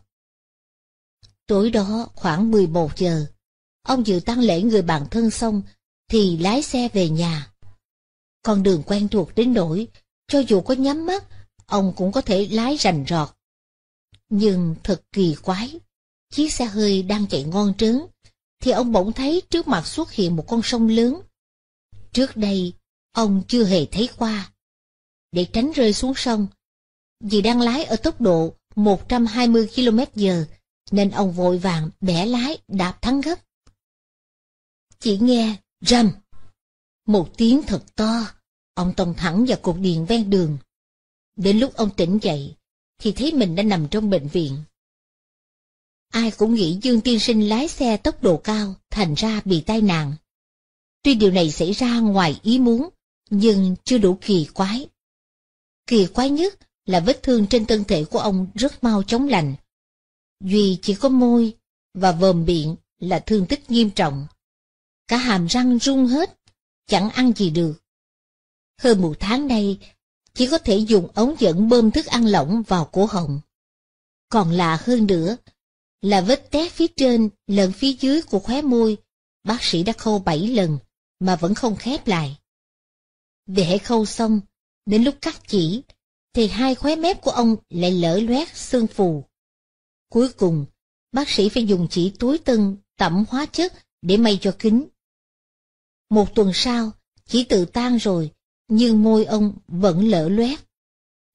Tối đó khoảng 11 giờ, ông dự tăng lễ người bạn thân xong thì lái xe về nhà. Con đường quen thuộc đến nỗi, cho dù có nhắm mắt, ông cũng có thể lái rành rọt. Nhưng thật kỳ quái, chiếc xe hơi đang chạy ngon trớn, thì ông bỗng thấy trước mặt xuất hiện một con sông lớn. Trước đây, ông chưa hề thấy qua. Để tránh rơi xuống sông, vì đang lái ở tốc độ 120 km giờ, nên ông vội vàng bẻ lái đạp thắng gấp. Chỉ nghe rầm, một tiếng thật to, ông tông thẳng vào cột điện ven đường. Đến lúc ông tỉnh dậy, thì thấy mình đã nằm trong bệnh viện. Ai cũng nghĩ Dương Tiên Sinh lái xe tốc độ cao, thành ra bị tai nạn. Tuy điều này xảy ra ngoài ý muốn, nhưng chưa đủ kỳ quái. Kỳ quái nhất là vết thương trên thân thể của ông rất mau chóng lành. Duy chỉ có môi và vòm miệng là thương tích nghiêm trọng. Cả hàm răng rung hết, chẳng ăn gì được. Hơn một tháng nay, chỉ có thể dùng ống dẫn bơm thức ăn lỏng vào cổ họng. Còn lạ hơn nữa là vết té phía trên lẫn phía dưới của khóe môi, bác sĩ đã khâu bảy lần mà vẫn không khép lại. Để hãy khâu xong, đến lúc cắt chỉ, thì hai khóe mép của ông lại lở loét xương phù. Cuối cùng, bác sĩ phải dùng chỉ túi tân tẩm hóa chất để may cho kính. Một tuần sau, chỉ tự tan rồi, nhưng môi ông vẫn lở loét.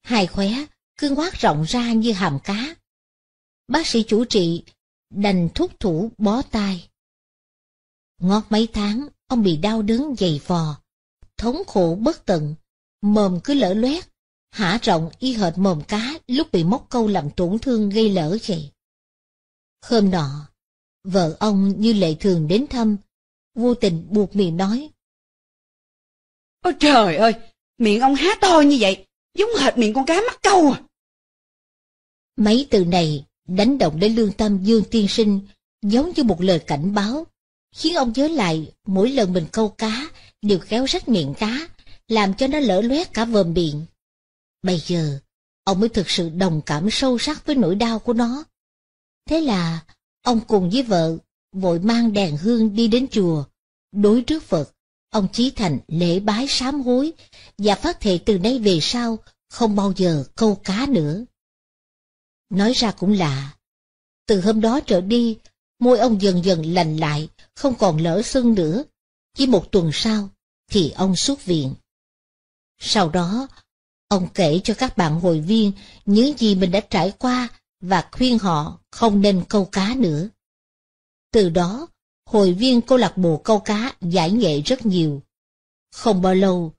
Hai khóe cứ ngoác rộng ra như hàm cá. Bác sĩ chủ trị đành thúc thủ bó tay. Ngót mấy tháng, ông bị đau đớn dày vò, thống khổ bất tận, mồm cứ lở loét, hả rộng y hệt mồm cá lúc bị móc câu làm tổn thương gây lỡ vậy. Hôm nọ, vợ ông như lệ thường đến thăm, vô tình buộc miệng nói.
Ôi trời ơi, miệng ông há to như vậy, giống hệt miệng con cá mắc câu à.
Mấy từ này đánh động đến lương tâm Dương Tiên Sinh giống như một lời cảnh báo, khiến ông nhớ lại mỗi lần mình câu cá đều kéo rách miệng cá, làm cho nó lỡ loét cả vòm miệng. Bây giờ, ông mới thực sự đồng cảm sâu sắc với nỗi đau của nó. Thế là, ông cùng với vợ vội mang đèn hương đi đến chùa, đối trước Phật, ông Chí Thành lễ bái sám hối và phát thệ từ nay về sau không bao giờ câu cá nữa. Nói ra cũng lạ, từ hôm đó trở đi, môi ông dần dần lành lại, không còn lỡ sưng nữa. Chỉ một tuần sau, thì ông xuất viện. Sau đó, ông kể cho các bạn hội viên những gì mình đã trải qua và khuyên họ không nên câu cá nữa. Từ đó, hội viên câu lạc bộ câu cá giải nghệ rất nhiều. Không bao lâu,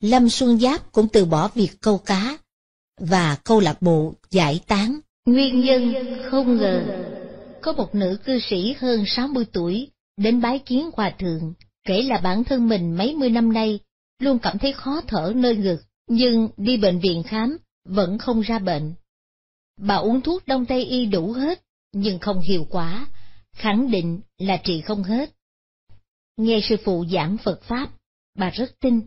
Lâm Xuân Giáp cũng từ bỏ việc câu cá, và câu lạc bộ giải tán. Nguyên nhân không ngờ, có một nữ cư sĩ hơn 60 tuổi đến bái kiến hòa thượng, kể là bản thân mình mấy mươi năm nay luôn cảm thấy khó thở nơi ngực, nhưng đi bệnh viện khám vẫn không ra bệnh. Bà uống thuốc đông tây y đủ hết, nhưng không hiệu quả, khẳng định là trị không hết. Nghe sư phụ giảng Phật Pháp, bà rất tin.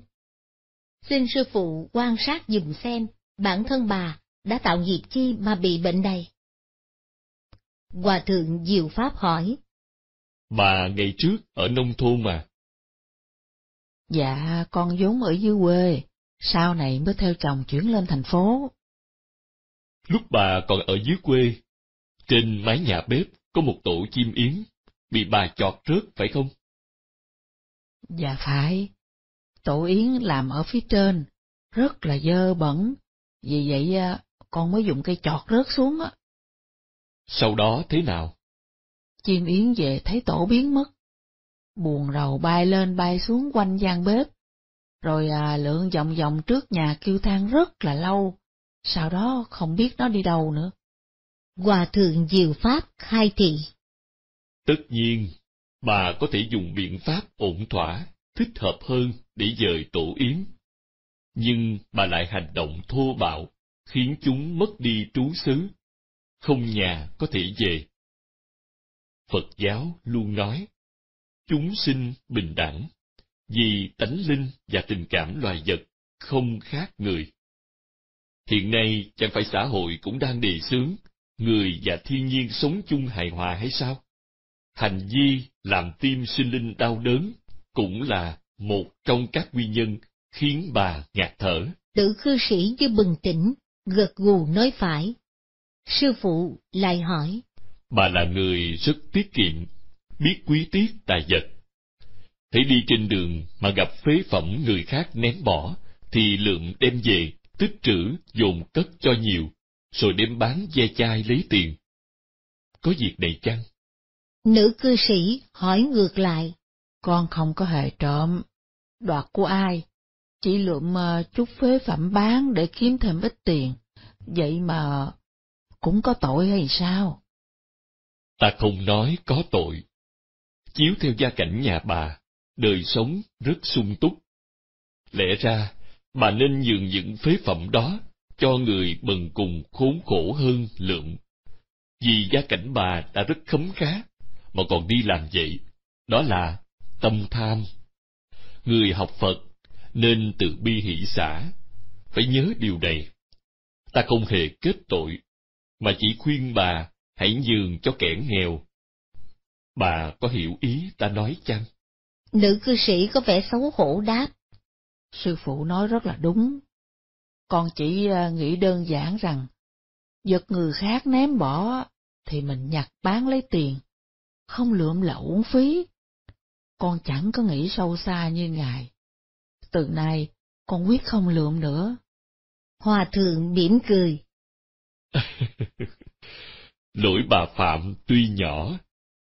Xin sư phụ quan sát dùm xem, bản thân bà đã tạo nghiệp chi mà bị bệnh này. Hòa thượng Diệu Pháp hỏi.
Bà ngày trước ở nông thôn mà.
Dạ, con vốn ở dưới quê, sau này mới theo chồng chuyển lên thành phố.
Lúc bà còn ở dưới quê, trên mái nhà bếp có một tổ chim yến, bị bà chọt rớt phải không?
Dạ phải, tổ yến làm ở phía trên, rất là dơ bẩn, vì vậy à, con mới dùng cây chọt rớt xuống á.
Sau đó thế nào?
Chim yến về thấy tổ biến mất, buồn rầu bay lên bay xuống quanh gian bếp, rồi à, lượn vòng vòng trước nhà kêu than rất là lâu, sau đó không biết nó đi đâu nữa.
Hòa thượng Diệu Pháp khai thị.
Tất nhiên, bà có thể dùng biện pháp ổn thỏa, thích hợp hơn để dời tổ yến. Nhưng bà lại hành động thô bạo, khiến chúng mất đi trú xứ, không nhà có thể về. Phật giáo luôn nói, chúng sinh bình đẳng, vì tánh linh và tình cảm loài vật không khác người. Hiện nay chẳng phải xã hội cũng đang đề xướng người và thiên nhiên sống chung hài hòa hay sao? Hành vi làm tim sinh linh đau đớn cũng là một trong các nguyên nhân khiến bà ngạt thở.
Tử cư sĩ như bừng tỉnh, gật gù nói phải. Sư phụ lại hỏi.
Bà là người rất tiết kiệm, biết quý tiếc tài vật. Thấy đi trên đường mà gặp phế phẩm người khác ném bỏ, thì lượng đem về, tích trữ, dồn cất cho nhiều, rồi đem bán ve chai lấy tiền. Có việc này chăng?
Nữ cư sĩ hỏi ngược lại.
Con không có hề trộm, đoạt của ai, chỉ lượm ờ, chút phế phẩm bán để kiếm thêm ít tiền, vậy mà cũng có tội hay sao?
Ta không nói có tội. Chiếu theo gia cảnh nhà bà, đời sống rất sung túc. Lẽ ra, bà nên nhường những phế phẩm đó cho người bần cùng khốn khổ hơn lượng. Vì gia cảnh bà đã rất khấm khá, mà còn đi làm vậy, đó là tâm tham. Người học Phật nên tự bi hỷ xã, phải nhớ điều này. Ta không hề kết tội, mà chỉ khuyên bà hãy nhường cho kẻ nghèo. Bà có hiểu ý ta nói chăng?
Nữ cư sĩ có vẻ xấu hổ đáp.
Sư phụ nói rất là đúng. Con chỉ à, nghĩ đơn giản rằng, vật người khác ném bỏ thì mình nhặt bán lấy tiền, không lượm là uổng phí. Con chẳng có nghĩ sâu xa như ngài. Từ nay, con quyết không lượm nữa.
Hòa thượng mỉm cười.
Lỗi bà Phạm tuy nhỏ,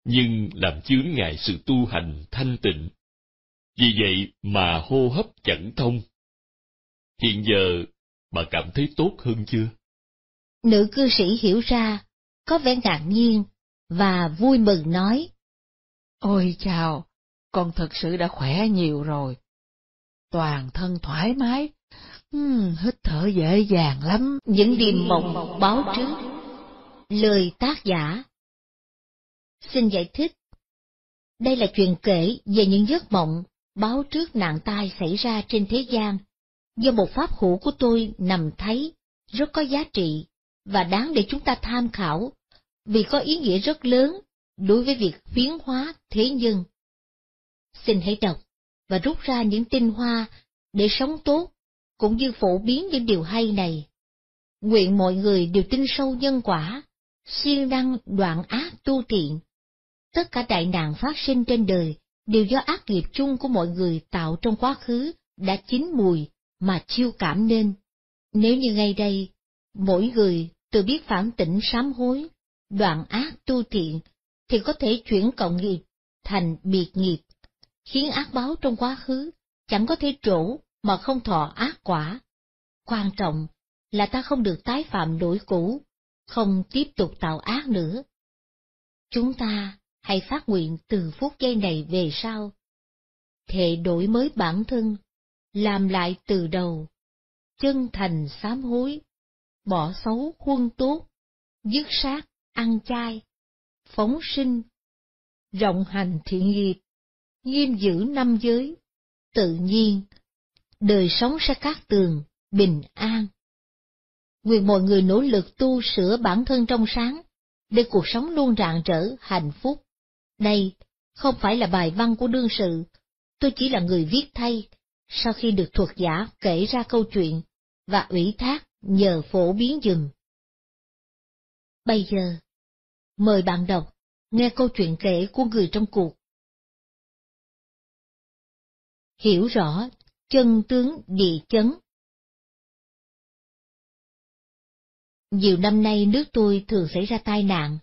nhưng làm chướng ngại sự tu hành thanh tịnh. Vì vậy mà hô hấp chẳng thông. Hiện giờ, bà cảm thấy tốt hơn chưa?
Nữ cư sĩ hiểu ra, có vẻ ngạc nhiên, và vui mừng nói.
Ôi chào, con thật sự đã khỏe nhiều rồi. Toàn thân thoải mái, uhm, hít thở dễ dàng lắm.
Những điềm mộng báo trước. Lời tác giả Xin giải thích. Đây là chuyện kể về những giấc mộng báo trước nạn tai xảy ra trên thế gian, do một pháp hữu của tôi nằm thấy rất có giá trị và đáng để chúng ta tham khảo, vì có ý nghĩa rất lớn đối với việc biến hóa thế nhân. Xin hãy đọc và rút ra những tinh hoa để sống tốt, cũng như phổ biến những điều hay này. Nguyện mọi người đều tin sâu nhân quả, siêng năng đoạn ác tu thiện. Tất cả đại nạn phát sinh trên đời đều do ác nghiệp chung của mọi người tạo trong quá khứ đã chín mùi mà chiêu cảm nên. Nếu như ngay đây, mỗi người tự biết phản tỉnh sám hối, đoạn ác tu thiện, thì có thể chuyển cộng nghiệp thành biệt nghiệp, khiến ác báo trong quá khứ chẳng có thể trổ mà không thọ ác quả. Quan trọng là ta không được tái phạm lỗi cũ, không tiếp tục tạo ác nữa. Chúng ta hãy phát nguyện từ phút giây này về sau. Thệ đổi mới bản thân, làm lại từ đầu, chân thành sám hối, bỏ xấu khuôn tốt, dứt sát, ăn chay, phóng sinh, rộng hành thiện nghiệp, nghiêm giữ năm giới, tự nhiên, đời sống sẽ cát tường, bình an. Nguyện mọi người nỗ lực tu sửa bản thân trong sáng, để cuộc sống luôn rạng rỡ, hạnh phúc. Đây không phải là bài văn của đương sự, tôi chỉ là người viết thay, sau khi được thuật giả kể ra câu chuyện, và ủy thác nhờ phổ biến dừng. Bây giờ, mời bạn đọc nghe câu chuyện kể của người trong cuộc. Hiểu rõ chân tướng địa chấn Nhiều năm nay nước tôi thường xảy ra tai nạn,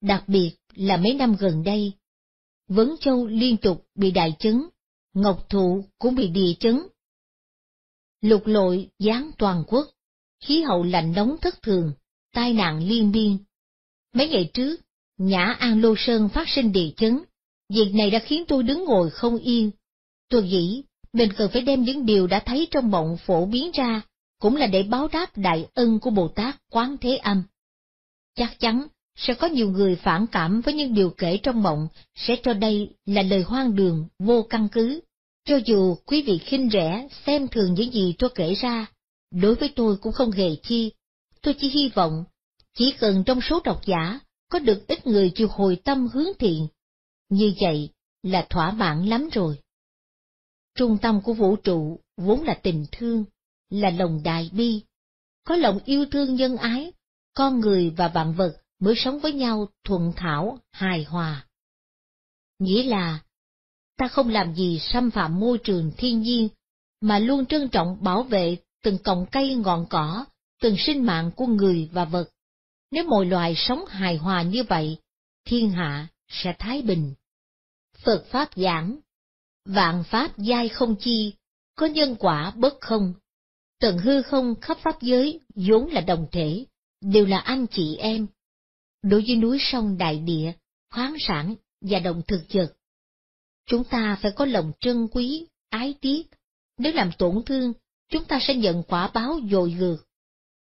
đặc biệt là mấy năm gần đây. Vấn Châu liên tục bị đại chấn, Ngọc Thụ cũng bị địa chấn. Lục lội giáng toàn quốc, khí hậu lạnh nóng thất thường, tai nạn liên biên. Mấy ngày trước, Nhã An Lô Sơn phát sinh địa chấn, việc này đã khiến tôi đứng ngồi không yên. Tôi nghĩ mình cần phải đem những điều đã thấy trong mộng phổ biến ra, cũng là để báo đáp đại ân của Bồ Tát Quán Thế Âm. Chắc chắn sẽ có nhiều người phản cảm với những điều kể trong mộng, sẽ cho đây là lời hoang đường, vô căn cứ. Cho dù quý vị khinh rẻ, xem thường những gì tôi kể ra, đối với tôi cũng không hề chi. Tôi chỉ hy vọng, chỉ cần trong số độc giả có được ít người chịu hồi tâm hướng thiện, như vậy là thỏa mãn lắm rồi. Trung tâm của vũ trụ vốn là tình thương, là lòng đại bi. Có lòng yêu thương nhân ái, con người và vạn vật mới sống với nhau thuận thảo, hài hòa. Nghĩa là, ta không làm gì xâm phạm môi trường thiên nhiên, mà luôn trân trọng bảo vệ từng cọng cây ngọn cỏ, từng sinh mạng của người và vật. Nếu mọi loài sống hài hòa như vậy, thiên hạ sẽ thái bình. Phật Pháp giảng, vạn Pháp giai không chi, có nhân quả bất không. Tận hư không khắp Pháp giới vốn là đồng thể, đều là anh chị em. Đối với núi sông đại địa, khoáng sản và động thực vật, chúng ta phải có lòng trân quý, ái tiếc. Nếu làm tổn thương, chúng ta sẽ nhận quả báo dồi dược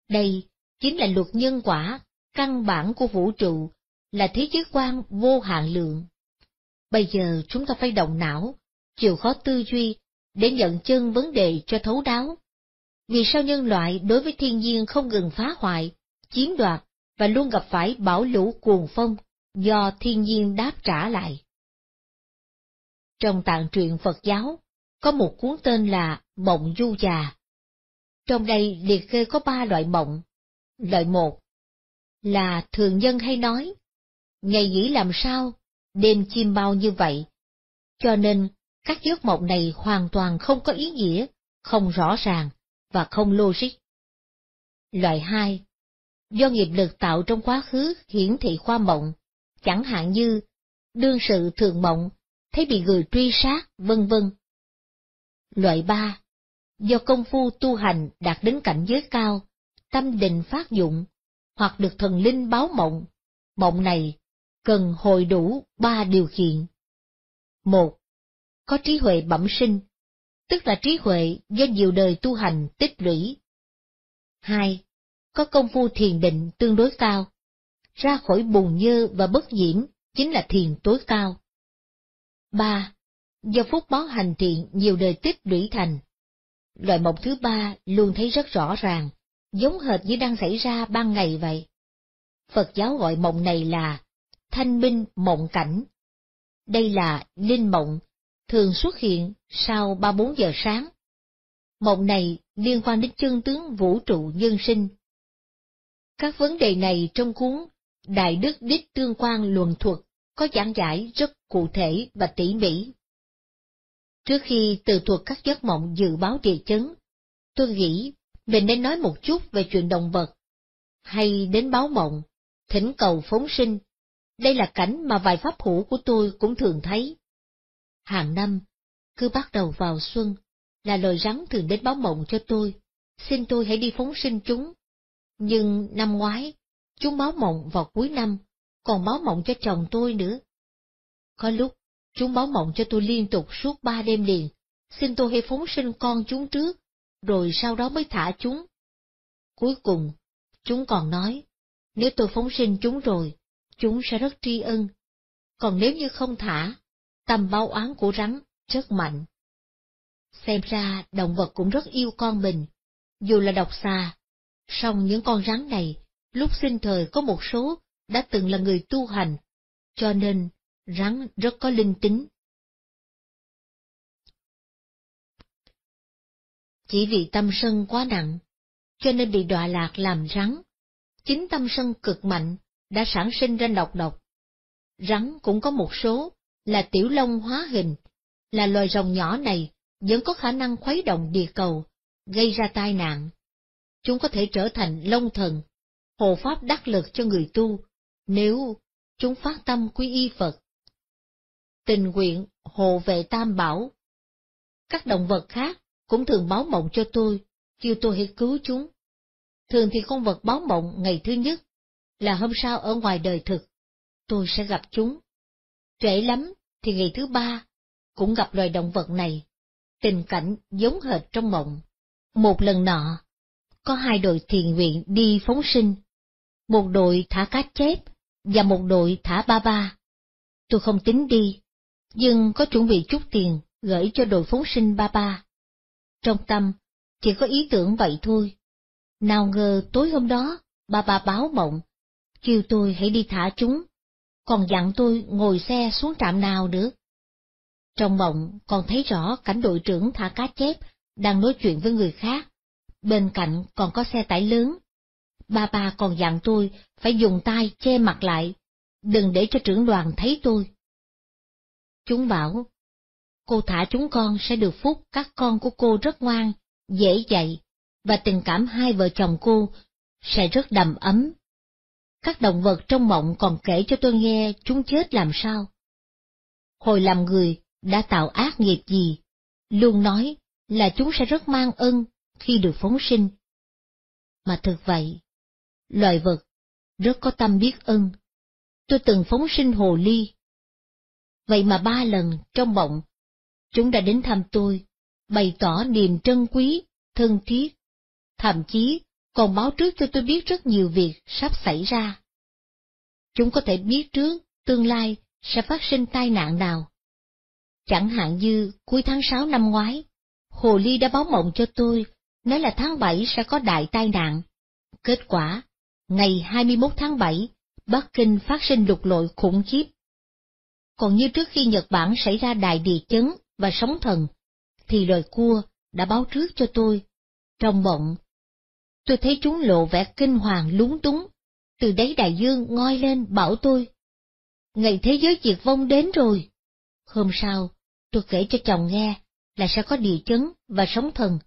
Đây chính là luật nhân quả căn bản của vũ trụ, là thế giới quan vô hạn lượng. Bây giờ chúng ta phải động não, chịu khó tư duy, để nhận chân vấn đề cho thấu đáo. Vì sao nhân loại đối với thiên nhiên không ngừng phá hoại, chiếm đoạt và luôn gặp phải bão lũ cuồng phong do thiên nhiên đáp trả lại? Trong tạng truyện Phật giáo, có một cuốn tên là Mộng Du Già. Trong đây liệt kê có ba loại mộng. Loại một là thường nhân hay nói, ngày nghỉ làm sao, đêm chim bao như vậy. Cho nên, các giấc mộng này hoàn toàn không có ý nghĩa, không rõ ràng và không logic. Loại hai, do nghiệp lực tạo trong quá khứ hiển thị khoa mộng, chẳng hạn như đương sự thường mộng, thấy bị người truy sát, vân vân. Loại ba, do công phu tu hành đạt đến cảnh giới cao, tâm định phát dụng, hoặc được thần linh báo mộng. Mộng này cần hồi đủ ba điều kiện. Một, có trí huệ bẩm sinh, tức là trí huệ do nhiều đời tu hành tích lũy. Hai, có công phu thiền định tương đối cao, ra khỏi bùn nhơ và bất nhiễm chính là thiền tối cao. Ba, do phúc báo hành thiện nhiều đời tích lũy thành. Loại mộng thứ ba luôn thấy rất rõ ràng, giống hệt như đang xảy ra ban ngày vậy. Phật giáo gọi mộng này là thanh minh mộng cảnh. Đây là linh mộng, thường xuất hiện sau ba bốn giờ sáng. Mộng này liên quan đến chân tướng vũ trụ nhân sinh. Các vấn đề này trong cuốn Đại Đức Đích Tương quan Luận Thuật có giảng giải rất cụ thể và tỉ mỉ. Trước khi từ thuật các giấc mộng dự báo địa chấn, tôi nghĩ mình nên nói một chút về chuyện động vật, hay đến báo mộng, thỉnh cầu phóng sinh. Đây là cảnh mà vài pháp hữu của tôi cũng thường thấy. Hàng năm, cứ bắt đầu vào xuân, là lời rắn thường đến báo mộng cho tôi, xin tôi hãy đi phóng sinh chúng. Nhưng năm ngoái, chúng báo mộng vào cuối năm, còn báo mộng cho chồng tôi nữa. Có lúc, chúng báo mộng cho tôi liên tục suốt ba đêm liền, xin tôi hãy phóng sinh con chúng trước, rồi sau đó mới thả chúng. Cuối cùng, chúng còn nói, nếu tôi phóng sinh chúng rồi, chúng sẽ rất tri ân. Còn nếu như không thả, tầm báo oán của rắn rất mạnh. Xem ra động vật cũng rất yêu con mình, dù là độc xà, song những con rắn này, lúc sinh thời có một số đã từng là người tu hành, cho nên rắn rất có linh tính. Chỉ vì tâm sân quá nặng, cho nên bị đọa lạc làm rắn. Chính tâm sân cực mạnh đã sản sinh ra độc độc. Rắn cũng có một số là tiểu long hóa hình, là loài rồng nhỏ này vẫn có khả năng khuấy động địa cầu, gây ra tai nạn. Chúng có thể trở thành long thần, hộ pháp đắc lực cho người tu, nếu chúng phát tâm quý y Phật. Tình nguyện hộ vệ tam bảo. Các động vật khác cũng thường báo mộng cho tôi, kêu tôi hãy cứu chúng. Thường thì con vật báo mộng ngày thứ nhất, là hôm sau ở ngoài đời thực, tôi sẽ gặp chúng. Trễ lắm thì ngày thứ ba, cũng gặp loài động vật này. Tình cảnh giống hệt trong mộng. Một lần nọ, có hai đội thiền nguyện đi phóng sinh. Một đội thả cá chép và một đội thả ba ba. Tôi không tính đi, nhưng có chuẩn bị chút tiền gửi cho đội phóng sinh ba ba. Trong tâm, chỉ có ý tưởng vậy thôi. Nào ngờ tối hôm đó, ba ba báo mộng, kêu tôi hãy đi thả chúng, còn dặn tôi ngồi xe xuống trạm nào nữa. Trong mộng còn thấy rõ cảnh đội trưởng thả cá chép đang nói chuyện với người khác, bên cạnh còn có xe tải lớn. Ba ba còn dặn tôi phải dùng tay che mặt lại, đừng để cho trưởng đoàn thấy tôi. Chúng bảo, cô thả chúng con sẽ được phúc các con của cô rất ngoan, dễ dạy, và tình cảm hai vợ chồng cô sẽ rất đầm ấm. Các động vật trong mộng còn kể cho tôi nghe chúng chết làm sao. Hồi làm người đã tạo ác nghiệp gì, luôn nói là chúng sẽ rất mang ơn khi được phóng sinh. Mà thực vậy, loài vật rất có tâm biết ơn. Tôi từng phóng sinh hồ ly. Vậy mà ba lần trong bọng, chúng đã đến thăm tôi, bày tỏ niềm trân quý, thân thiết, thậm chí còn báo trước cho tôi biết rất nhiều việc sắp xảy ra. Chúng có thể biết trước tương lai sẽ phát sinh tai nạn nào. Chẳng hạn như cuối tháng 6 năm ngoái, Hồ Ly đã báo mộng cho tôi, nói là tháng 7 sẽ có đại tai nạn. Kết quả, ngày 21 tháng 7, Bắc Kinh phát sinh lục lội khủng khiếp. Còn như trước khi Nhật Bản xảy ra đại địa chấn và sóng thần, thì loài cua đã báo trước cho tôi. Trong mộng, tôi thấy chúng lộ vẻ kinh hoàng lúng túng, từ đáy đại dương ngoi lên bảo tôi. Ngày thế giới diệt vong đến rồi. Hôm sau, tôi kể cho chồng nghe là sẽ có địa chấn và sóng thần.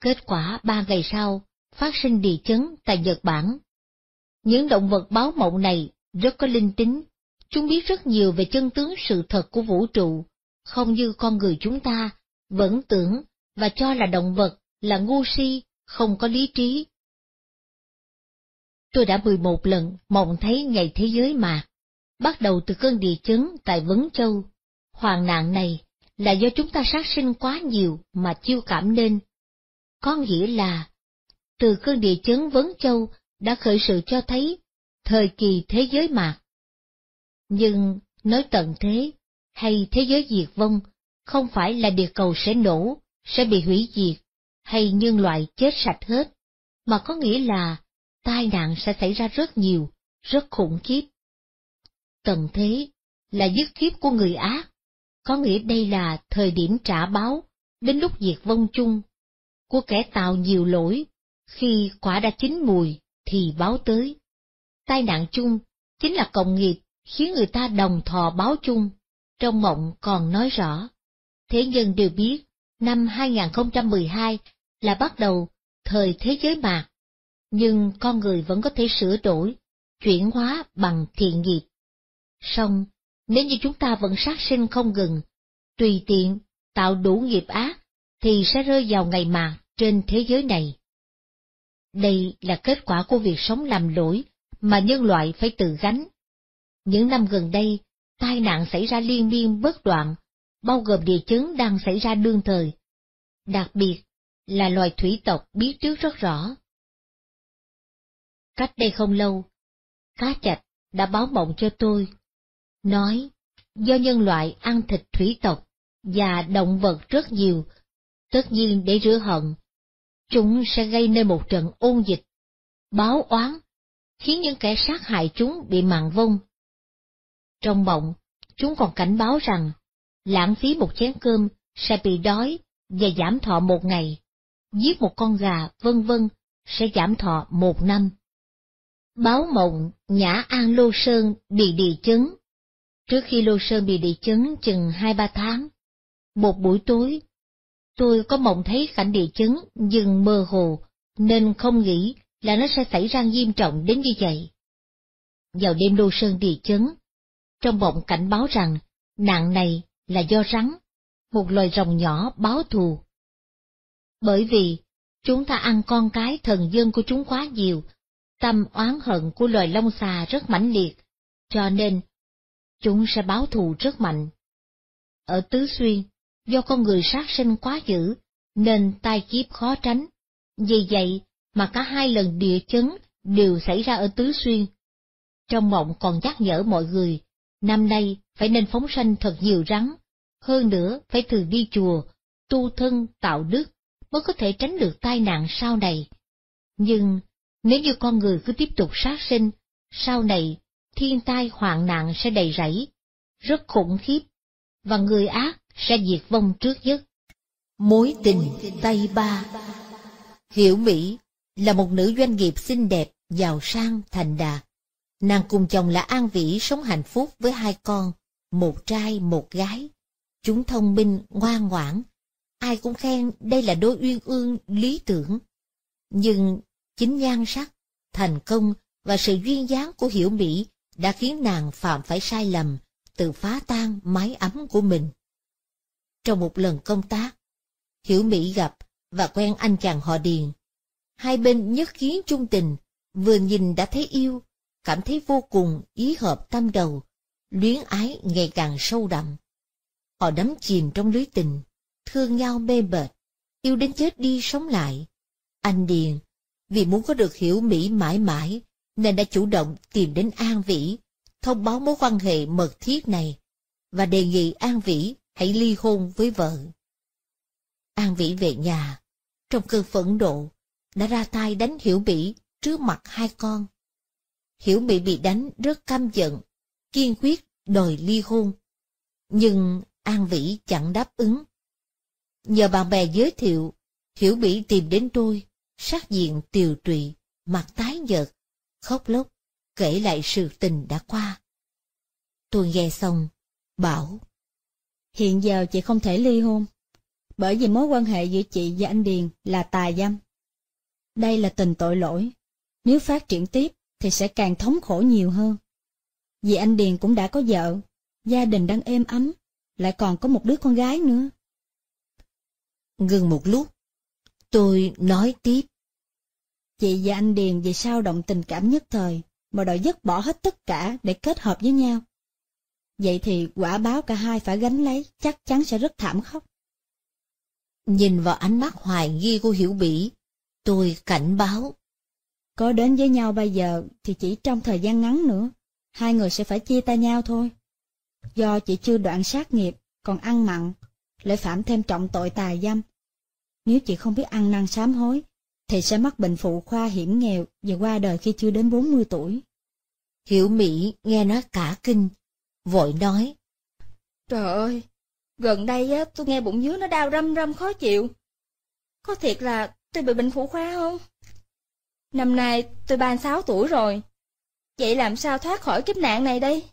Kết quả ba ngày sau, phát sinh địa chấn tại Nhật Bản. Những động vật báo mộng này rất có linh tính, chúng biết rất nhiều về chân tướng sự thật của vũ trụ, không như con người chúng ta, vẫn tưởng và cho là động vật là ngu si, không có lý trí. Tôi đã 11 lần mộng thấy ngày thế giới mà bắt đầu từ cơn địa chấn tại Vấn Châu. Hoàng nạn này là do chúng ta sát sinh quá nhiều mà chiêu cảm nên. Có nghĩa là, từ cơn địa chấn Vấn Châu đã khởi sự cho thấy thời kỳ thế giới mạc. Nhưng nói tận thế, hay thế giới diệt vong, không phải là địa cầu sẽ nổ, sẽ bị hủy diệt, hay nhân loại chết sạch hết, mà có nghĩa là tai nạn sẽ xảy ra rất nhiều, rất khủng khiếp. Tận thế là dứt kiếp của người ác, có nghĩa đây là thời điểm trả báo, đến lúc diệt vong chung, của kẻ tạo nhiều lỗi, khi quả đã chín mùi thì báo tới. Tai nạn chung chính là cộng nghiệp khiến người ta đồng thọ báo chung, trong mộng còn nói rõ. Thế nhân đều biết, năm 2012 là bắt đầu thời thế giới mạc, nhưng con người vẫn có thể sửa đổi, chuyển hóa bằng thiện nghiệp. Song, nếu như chúng ta vẫn sát sinh không ngừng, tùy tiện, tạo đủ nghiệp ác, thì sẽ rơi vào ngày mạc trên thế giới này. Đây là kết quả của việc sống làm lỗi mà nhân loại phải tự gánh. Những năm gần đây, tai nạn xảy ra liên miên bất đoạn, bao gồm địa chấn đang xảy ra đương thời. Đặc biệt là loài thủy tộc biết trước rất rõ. Cách đây không lâu, cá chạch đã báo mộng cho tôi, nói do nhân loại ăn thịt thủy tộc và động vật rất nhiều, tất nhiên để rửa hận, chúng sẽ gây nên một trận ôn dịch, báo oán, khiến những kẻ sát hại chúng bị mạng vong. Trong mộng, chúng còn cảnh báo rằng, lãng phí một chén cơm sẽ bị đói và giảm thọ một ngày, giết một con gà, vân vân, sẽ giảm thọ một năm. Báo mộng Nhã An Lô Sơn bị địa chấn. Trước khi Lô Sơn bị địa chấn chừng hai ba tháng, một buổi tối, tôi có mộng thấy cảnh địa chấn nhưng mơ hồ, nên không nghĩ là nó sẽ xảy ra nghiêm trọng đến như vậy. Vào đêm đô Sơn địa chấn, trong mộng cảnh báo rằng nạn này là do rắn, một loài rồng nhỏ báo thù. Bởi vì chúng ta ăn con cái thần dân của chúng quá nhiều, tâm oán hận của loài long xà rất mãnh liệt, cho nên chúng sẽ báo thù rất mạnh. Ở Tứ Xuyên, do con người sát sinh quá dữ, nên tai kiếp khó tránh. Vì vậy mà cả hai lần địa chấn đều xảy ra ở Tứ Xuyên. Trong mộng còn nhắc nhở mọi người, năm nay phải nên phóng sanh thật nhiều rắn, hơn nữa phải thường đi chùa, tu thân tạo đức, mới có thể tránh được tai nạn sau này. Nhưng nếu như con người cứ tiếp tục sát sinh, sau này thiên tai hoạn nạn sẽ đầy rẫy, rất khủng khiếp, và người ác sẽ diệt vong trước nhất. Mối tình Tây Ba Hiểu Mỹ là một nữ doanh nghiệp xinh đẹp, giàu sang, thành đạt. Nàng cùng chồng là An Vĩ sống hạnh phúc với hai con, một trai một gái. Chúng thông minh, ngoan ngoãn. Ai cũng khen đây là đôi uyên ương lý tưởng. Nhưng chính nhan sắc, thành công và sự duyên dáng của Hiểu Mỹ đã khiến nàng phạm phải sai lầm, tự phá tan mái ấm của mình. Trong một lần công tác, Hiểu Mỹ gặp và quen anh chàng họ Điền. Hai bên nhất kiến chung tình, vừa nhìn đã thấy yêu, cảm thấy vô cùng ý hợp tâm đầu, luyến ái ngày càng sâu đậm. Họ đắm chìm trong lưới tình, thương nhau mê bệt, yêu đến chết đi sống lại. Anh Điền, vì muốn có được hiểu Mỹ mãi mãi, nên đã chủ động tìm đến An Vĩ, thông báo mối quan hệ mật thiết này, và đề nghị An Vĩ hãy ly hôn với vợ. An Vĩ về nhà, trong cơn phẫn nộ, đã ra tay đánh Hiểu Mỹ trước mặt hai con. Hiểu Mỹ bị đánh rất căm giận, kiên quyết đòi ly hôn. Nhưng An Vĩ chẳng đáp ứng. Nhờ bạn bè giới thiệu, Hiểu Mỹ tìm đến tôi, sắc diện tiều tụy, mặt tái nhợt, khóc lóc, kể lại sự tình đã qua. Tôi nghe xong, bảo.
Hiện giờ chị không thể ly hôn, bởi vì mối quan hệ giữa chị và anh Điền là tà dâm. Đây là tình tội lỗi, nếu phát triển tiếp thì sẽ càng thống khổ nhiều hơn. Vì anh Điền cũng đã có vợ, gia đình đang êm ấm, lại còn có một đứa con gái nữa.
Ngừng một lúc, tôi nói tiếp.
Chị và anh Điền vì sao động tình cảm nhất thời, mà đòi dứt bỏ hết tất cả để kết hợp với nhau. Vậy thì quả báo cả hai phải gánh lấy, chắc chắn sẽ rất thảm khốc.
Nhìn vào ánh mắt hoài nghi của Hiểu Bỉ, tôi cảnh báo.
Có đến với nhau bây giờ thì chỉ trong thời gian ngắn nữa, hai người sẽ phải chia tay nhau thôi. Do chị chưa đoạn sát nghiệp, còn ăn mặn, lại phạm thêm trọng tội tài dâm. Nếu chị không biết ăn năn sám hối, thì sẽ mắc bệnh phụ khoa hiểm nghèo và qua đời khi chưa đến 40 tuổi.
Hiểu Mỹ nghe nói cả kinh, vội nói.
Trời ơi, gần đây á, tôi nghe bụng dưới nó đau râm râm khó chịu. Có thiệt là tôi bị bệnh phụ khoa không? Năm nay tôi 36 tuổi rồi. Vậy làm sao thoát khỏi kiếp nạn này đây?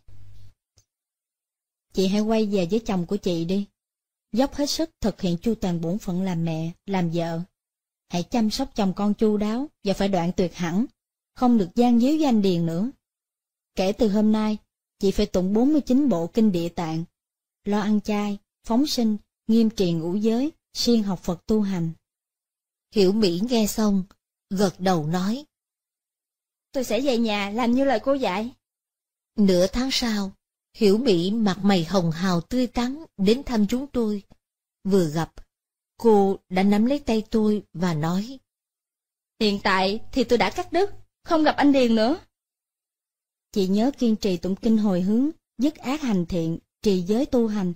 Chị hãy quay về với chồng của chị đi. Dốc hết sức thực hiện chu toàn bổn phận làm mẹ, làm vợ. Hãy chăm sóc chồng con chu đáo và phải đoạn tuyệt hẳn, không được gian díu danh điền nữa. Kể từ hôm nay, chị phải tụng 49 bộ kinh địa tạng, lo ăn chay, phóng sinh, nghiêm trì ngũ giới, siêng học Phật tu hành.
Hiểu Mỹ nghe xong, gật đầu nói.
tôi sẽ về nhà làm như lời cô dạy.
Nửa tháng sau, Hiểu Mỹ mặt mày hồng hào tươi tắn đến thăm chúng tôi. Vừa gặp, cô đã nắm lấy tay tôi và nói.
Hiện tại thì tôi đã cắt đứt, không gặp anh Điền nữa. Chị nhớ kiên trì tụng kinh hồi hướng, dứt ác hành thiện, trì giới tu hành,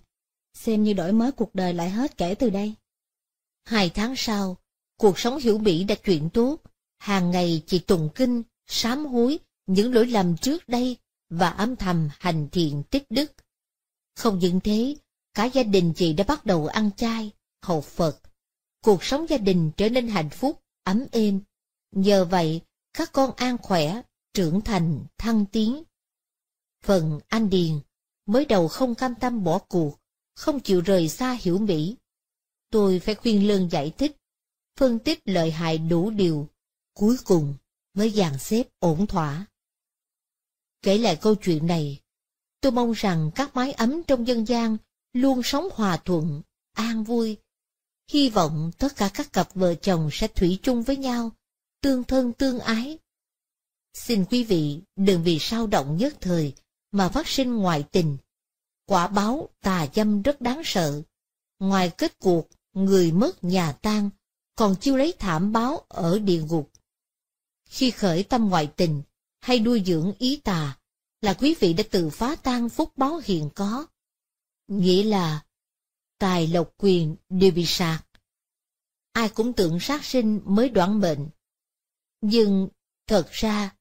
xem như đổi mới cuộc đời lại hết kể từ đây.
Hai tháng sau, cuộc sống hiểu Mỹ đã chuyển tốt, hàng ngày chị tụng kinh, sám hối những lỗi lầm trước đây và âm thầm hành thiện tích đức. Không những thế, cả gia đình chị đã bắt đầu ăn chay, hầu Phật. Cuộc sống gia đình trở nên hạnh phúc, ấm êm. Nhờ vậy, các con an khỏe, trưởng thành, thăng tiến. Phần anh Điền, mới đầu không cam tâm bỏ cuộc, không chịu rời xa hiểu Mỹ. Tôi phải khuyên lơn giải thích, phân tích lợi hại đủ điều, cuối cùng mới dàn xếp ổn thỏa. Kể lại câu chuyện này, tôi mong rằng các mái ấm trong dân gian luôn sống hòa thuận, an vui. Hy vọng tất cả các cặp vợ chồng sẽ thủy chung với nhau, tương thân tương ái. Xin quý vị đừng vì sao động nhất thời mà phát sinh ngoại tình. Quả báo tà dâm rất đáng sợ. Ngoài kết cuộc người mất nhà tan, còn chiêu lấy thảm báo ở địa ngục. Khi khởi tâm ngoại tình, hay nuôi dưỡng ý tà, là quý vị đã tự phá tan phúc báo hiện có. Nghĩa là, tài lộc quyền đều bị sạc. Ai cũng tưởng sát sinh mới đoạn mệnh. Nhưng, thật ra,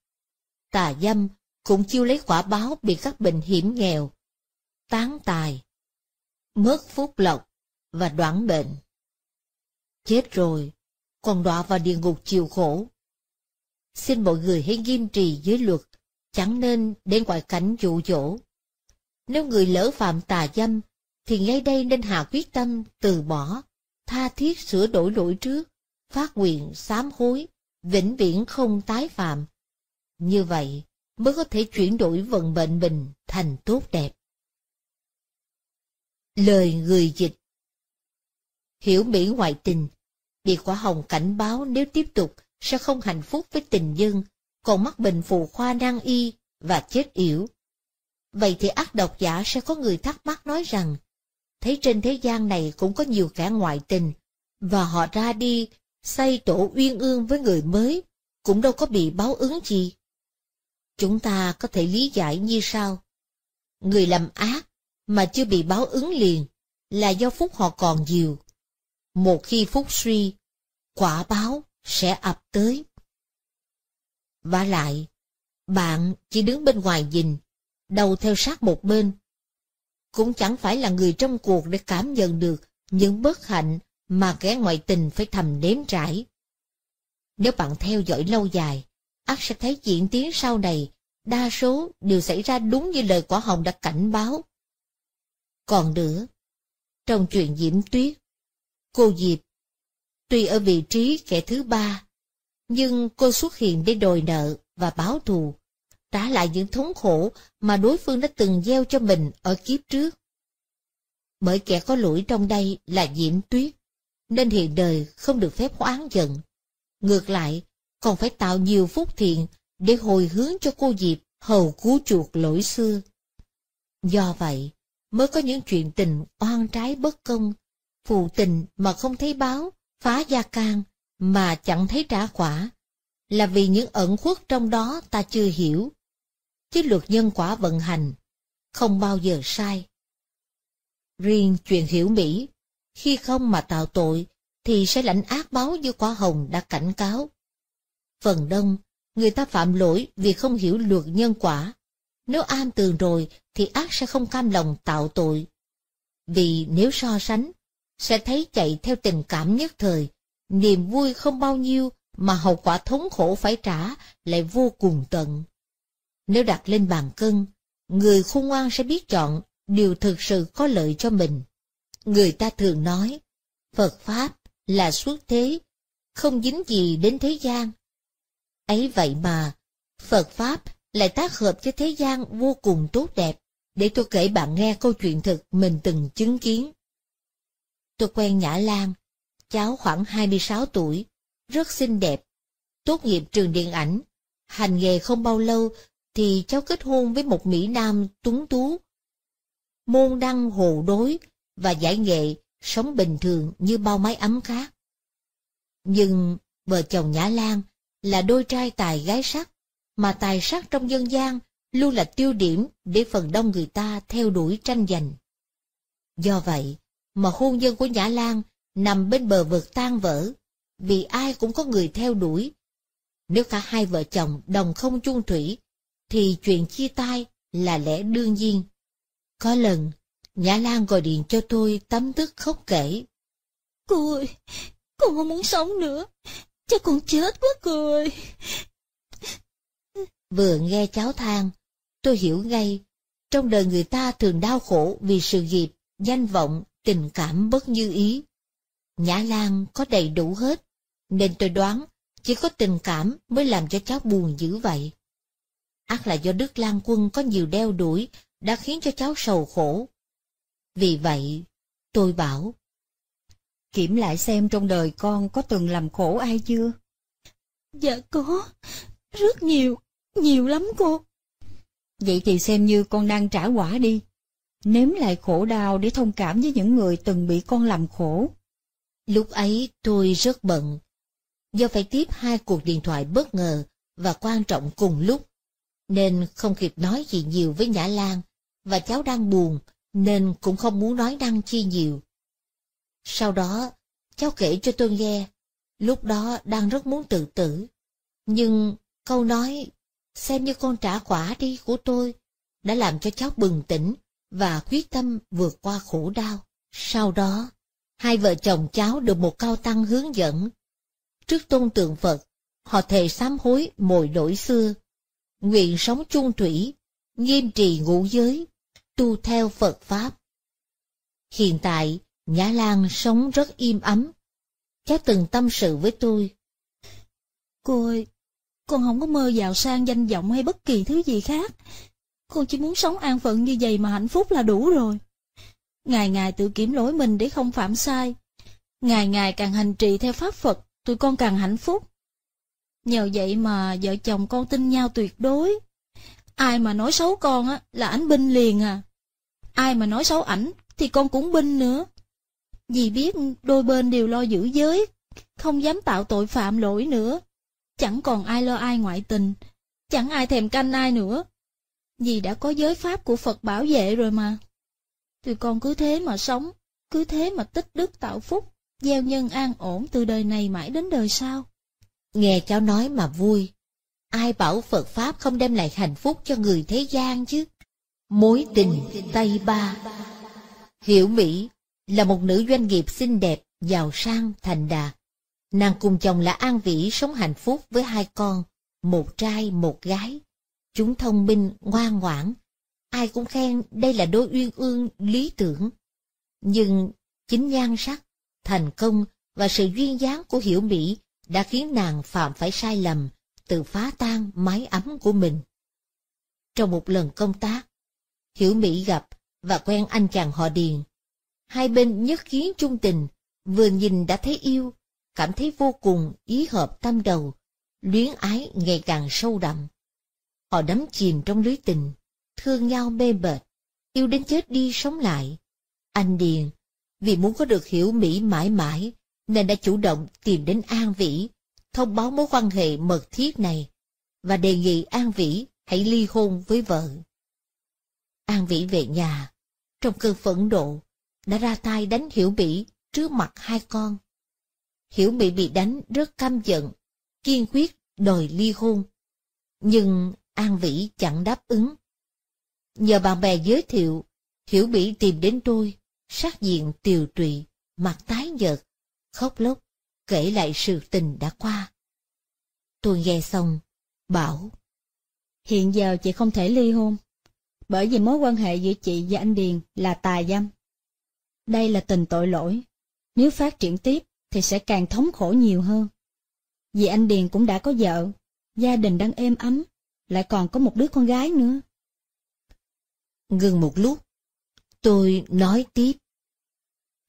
tà dâm cũng chiêu lấy quả báo bị các bệnh hiểm nghèo, tán tài, mất phúc lộc và đoạn bệnh. Chết rồi, còn đọa vào địa ngục chịu khổ. Xin mọi người hãy nghiêm trì giới luật, chẳng nên đến ngoại cảnh dụ dỗ. Nếu người lỡ phạm tà dâm, thì ngay đây nên hạ quyết tâm từ bỏ, tha thiết sửa đổi lỗi trước, phát nguyện sám hối, vĩnh viễn không tái phạm. Như vậy mới có thể chuyển đổi vận mệnh mình thành tốt đẹp. Lời người dịch Hiểu Mỹ ngoại tình Bị quả hồng cảnh báo nếu tiếp tục sẽ không hạnh phúc với tình dân, còn mắc bệnh phụ khoa nan y và chết yểu. Vậy thì ác độc giả sẽ có người thắc mắc nói rằng, thấy trên thế gian này cũng có nhiều kẻ ngoại tình, và họ ra đi, xây tổ uyên ương với người mới, cũng đâu có bị báo ứng gì. Chúng ta có thể lý giải như sau. Người làm ác mà chưa bị báo ứng liền là do phúc họ còn nhiều. Một khi phúc suy, quả báo sẽ ập tới. Và lại, bạn chỉ đứng bên ngoài nhìn, đầu theo sát một bên. Cũng chẳng phải là người trong cuộc để cảm nhận được những bất hạnh mà kẻ ngoại tình phải thầm đếm trải. Nếu bạn theo dõi lâu dài, ắt sẽ thấy diễn tiến sau này, đa số đều xảy ra đúng như lời quả hồng đã cảnh báo. Còn nữa, trong chuyện Diễm Tuyết, cô Diệp, tuy ở vị trí kẻ thứ ba, nhưng cô xuất hiện để đòi nợ và báo thù, trả lại những thống khổ mà đối phương đã từng gieo cho mình ở kiếp trước. Bởi kẻ có lỗi trong đây là Diễm Tuyết, nên hiện đời không được phép oán giận. Ngược lại, còn phải tạo nhiều phúc thiện để hồi hướng cho cô Diệp hầu cứu chuộc lỗi xưa. Do vậy, mới có những chuyện tình oan trái bất công, phụ tình mà không thấy báo, phá gia can mà chẳng thấy trả quả, là vì những ẩn khuất trong đó ta chưa hiểu. Chứ luật nhân quả vận hành, không bao giờ sai. Riêng chuyện hiểu Mỹ, khi không mà tạo tội, thì sẽ lãnh ác báo như quả hồng đã cảnh cáo. Phần đông, người ta phạm lỗi vì không hiểu luật nhân quả. Nếu an tường rồi thì ác sẽ không cam lòng tạo tội. Vì nếu so sánh, sẽ thấy chạy theo tình cảm nhất thời, niềm vui không bao nhiêu mà hậu quả thống khổ phải trả lại vô cùng tận. Nếu đặt lên bàn cân, người khôn ngoan sẽ biết chọn điều thực sự có lợi cho mình. Người ta thường nói, Phật Pháp là suốt thế, không dính gì đến thế gian. Ấy vậy mà, Phật Pháp lại tác hợp cho thế gian vô cùng tốt đẹp, để tôi kể bạn nghe câu chuyện thực mình từng chứng kiến. Tôi quen Nhã Lan, cháu khoảng 26 tuổi, rất xinh đẹp, tốt nghiệp trường điện ảnh, Hành nghề không bao lâu thì cháu kết hôn với một Mỹ Nam tuấn tú. Môn đăng hồ đối và giải nghệ sống bình thường như bao mái ấm khác. Nhưng vợ chồng Nhã Lan là đôi trai tài gái sắc, mà tài sắc trong dân gian luôn là tiêu điểm để phần đông người ta theo đuổi tranh giành. Do vậy mà hôn nhân của Nhã Lan nằm bên bờ vực tan vỡ, vì ai cũng có người theo đuổi. Nếu cả hai vợ chồng đồng không chung thủy, thì chuyện chia tay là lẽ đương nhiên. Có lần, Nhã Lan gọi điện cho tôi tấm tức khóc kể.
Cô ơi, cô không muốn sống nữa, chắc con chết quá cười.
Vừa nghe cháu than, tôi hiểu ngay, trong đời người ta thường đau khổ vì sự nghiệp, danh vọng, tình cảm bất như ý. Nhã Lan có đầy đủ hết, nên tôi đoán chỉ có tình cảm mới làm cho cháu buồn dữ vậy. ắt là do Đức Lan Quân có nhiều đeo đuổi đã khiến cho cháu sầu khổ. Vì vậy, tôi bảo,
Kiểm lại xem trong đời con có từng làm khổ ai chưa?
Dạ có, rất nhiều, nhiều lắm cô.
Vậy thì xem như con đang trả quả đi. Nếm lại khổ đau để thông cảm với những người từng bị con làm khổ.
Lúc ấy tôi rất bận, do phải tiếp hai cuộc điện thoại bất ngờ và quan trọng cùng lúc, nên không kịp nói gì nhiều với Nhã Lan, và cháu đang buồn nên cũng không muốn nói năng chi nhiều. Sau đó, cháu kể cho tôi nghe, lúc đó đang rất muốn tự tử, nhưng câu nói xem như con trả quả đi của tôi đã làm cho cháu bừng tỉnh và quyết tâm vượt qua khổ đau. Sau đó, hai vợ chồng cháu được một cao tăng hướng dẫn. Trước tôn tượng Phật, họ thề sám hối mồi lỗi xưa, nguyện sống chung thủy, nghiêm trì ngũ giới, tu theo Phật Pháp. Hiện tại, Nhã Lan sống rất im ấm. Cháu từng tâm sự với tôi.
Cô ơi, con không có mơ giàu sang danh vọng hay bất kỳ thứ gì khác. Con chỉ muốn sống an phận như vậy mà hạnh phúc là đủ rồi. Ngày ngày tự kiểm lỗi mình để không phạm sai. Ngày ngày càng hành trì theo pháp Phật, tụi con càng hạnh phúc. Nhờ vậy mà vợ chồng con tin nhau tuyệt đối. Ai mà nói xấu con á là ảnh binh liền à. Ai mà nói xấu ảnh thì con cũng binh nữa. Vì biết đôi bên đều lo giữ giới, không dám tạo tội phạm lỗi nữa. Chẳng còn ai lo ai ngoại tình, chẳng ai thèm canh ai nữa. Vì đã có giới pháp của Phật bảo vệ rồi mà. Tụi con cứ thế mà sống, cứ thế mà tích đức tạo phúc, gieo nhân an ổn từ đời này mãi đến đời sau.
Nghe cháu nói mà vui. Ai bảo Phật Pháp không đem lại hạnh phúc cho người thế gian chứ? Mối tình Tây Ba Hiểu Mỹ là một nữ doanh nghiệp xinh đẹp, giàu sang, thành đạt. Nàng cùng chồng là An Vĩ sống hạnh phúc với hai con, một trai, một gái. Chúng thông minh, ngoan ngoãn. Ai cũng khen đây là đôi uyên ương lý tưởng. Nhưng chính nhan sắc, thành công và sự duyên dáng của Hiểu Mỹ đã khiến nàng phạm phải sai lầm, tự phá tan mái ấm của mình. Trong một lần công tác, Hiểu Mỹ gặp và quen anh chàng họ Điền. Hai bên nhất kiến chung tình, vừa nhìn đã thấy yêu, cảm thấy vô cùng ý hợp tâm đầu, luyến ái ngày càng sâu đậm. Họ đắm chìm trong lưới tình, thương nhau mê bệt, yêu đến chết đi sống lại. Anh Điền, vì muốn có được hiểu Mỹ mãi mãi, nên đã chủ động tìm đến An Vĩ, thông báo mối quan hệ mật thiết này, và đề nghị An Vĩ hãy ly hôn với vợ. An Vĩ về nhà, trong cơn phẫn nộ, đã ra tay đánh Hiểu Mỹ trước mặt hai con. Hiểu Mỹ bị đánh rất căm giận, kiên quyết đòi ly hôn. Nhưng An Vĩ chẳng đáp ứng. Nhờ bạn bè giới thiệu, Hiểu Mỹ tìm đến tôi, sát diện tiều trụy, mặt tái nhợt, khóc lóc, kể lại sự tình đã qua. Tôi nghe xong, bảo.
Hiện giờ chị không thể ly hôn, bởi vì mối quan hệ giữa chị và anh Điền là tà dâm. Đây là tình tội lỗi, nếu phát triển tiếp thì sẽ càng thống khổ nhiều hơn. Vì anh Điền cũng đã có vợ, gia đình đang êm ấm, lại còn có một đứa con gái nữa.
Ngừng một lúc, tôi nói tiếp.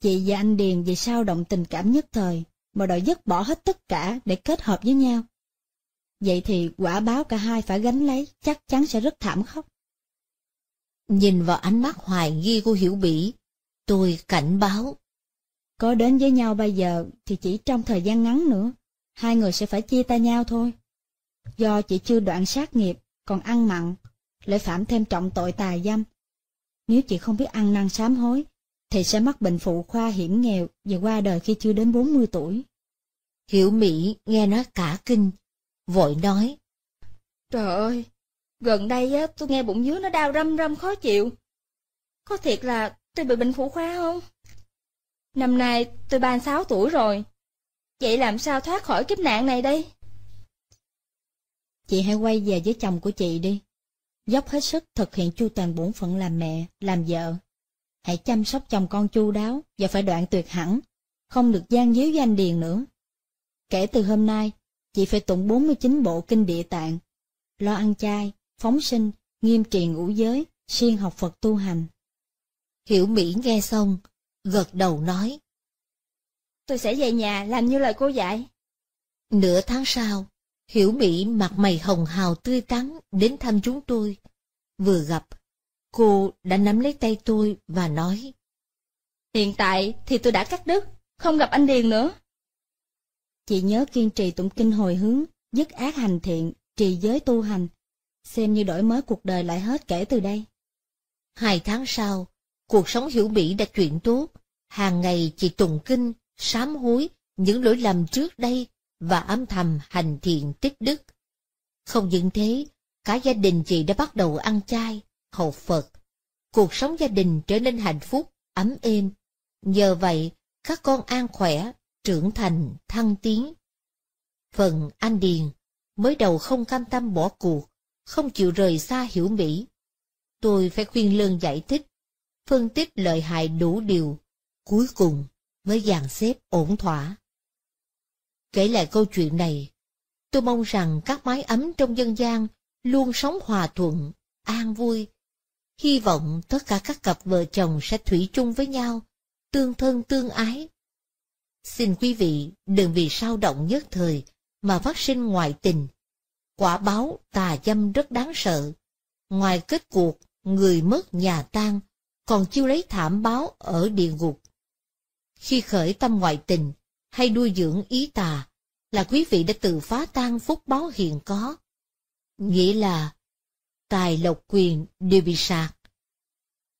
Chị và anh Điền vì sao động tình cảm nhất thời, mà đòi dứt bỏ hết tất cả để kết hợp với nhau. Vậy thì quả báo cả hai phải gánh lấy, chắc chắn sẽ rất thảm khốc.
Nhìn vào ánh mắt hoài nghi của Hiểu Bỉ, tôi cảnh báo.
Có đến với nhau bây giờ thì chỉ trong thời gian ngắn nữa, hai người sẽ phải chia tay nhau thôi. Do chị chưa đoạn sát nghiệp, còn ăn mặn, lại phạm thêm trọng tội tà dâm. Nếu chị không biết ăn năn sám hối, thì sẽ mắc bệnh phụ khoa hiểm nghèo và qua đời khi chưa đến 40 tuổi.
Hiểu Mỹ nghe nói cả kinh, vội nói.
Trời ơi, gần đây á, tôi nghe bụng dưới nó đau râm râm khó chịu. Có thiệt là tôi bị bệnh phụ khoa không? Năm nay tôi 36 tuổi rồi. Vậy làm sao thoát khỏi kiếp nạn này đây?
Chị hãy quay về với chồng của chị đi. Dốc hết sức thực hiện chu toàn bổn phận làm mẹ, làm vợ. Hãy chăm sóc chồng con chu đáo và phải đoạn tuyệt hẳn, không được gian díu danh điền nữa. Kể từ hôm nay, chị phải tụng 49 bộ kinh địa tạng, lo ăn chay, phóng sinh, nghiêm trì ngũ giới, siêng học Phật tu hành.
Hiểu Mỹ nghe xong, gật đầu nói.
Tôi sẽ về nhà làm như lời cô dạy.
Nửa tháng sau, Hiểu Mỹ mặt mày hồng hào tươi tắn đến thăm chúng tôi. Vừa gặp, cô đã nắm lấy tay tôi và nói.
Hiện tại thì tôi đã cắt đứt, không gặp anh Điền nữa.
Chị nhớ kiên trì tụng kinh hồi hướng, dứt ác hành thiện, trì giới tu hành, xem như đổi mới cuộc đời lại hết kể từ đây.
Hai tháng sau, cuộc sống hiểu Mỹ đã chuyển tốt, hàng ngày chị tùng kinh, sám hối những lỗi lầm trước đây và âm thầm hành thiện tích đức. Không những thế, cả gia đình chị đã bắt đầu ăn chay, hầu Phật. Cuộc sống gia đình trở nên hạnh phúc, ấm êm. Nhờ vậy, các con an khỏe, trưởng thành, thăng tiến. Phần anh Điền, mới đầu không cam tâm bỏ cuộc, không chịu rời xa hiểu Mỹ. Tôi phải khuyên lơn giải thích, phân tích lợi hại đủ điều, cuối cùng mới dàn xếp ổn thỏa. Kể lại câu chuyện này, tôi mong rằng các mái ấm trong dân gian luôn sống hòa thuận, an vui. Hy vọng tất cả các cặp vợ chồng sẽ thủy chung với nhau, tương thân tương ái. Xin quý vị đừng vì sao động nhất thời mà phát sinh ngoại tình. Quả báo tà dâm rất đáng sợ. Ngoài kết cuộc, người mất nhà tan, còn chiêu lấy thảm báo ở địa ngục. Khi khởi tâm ngoại tình, hay nuôi dưỡng ý tà, là quý vị đã tự phá tan phúc báo hiện có. Nghĩa là, tài lộc quyền đều bị sạc.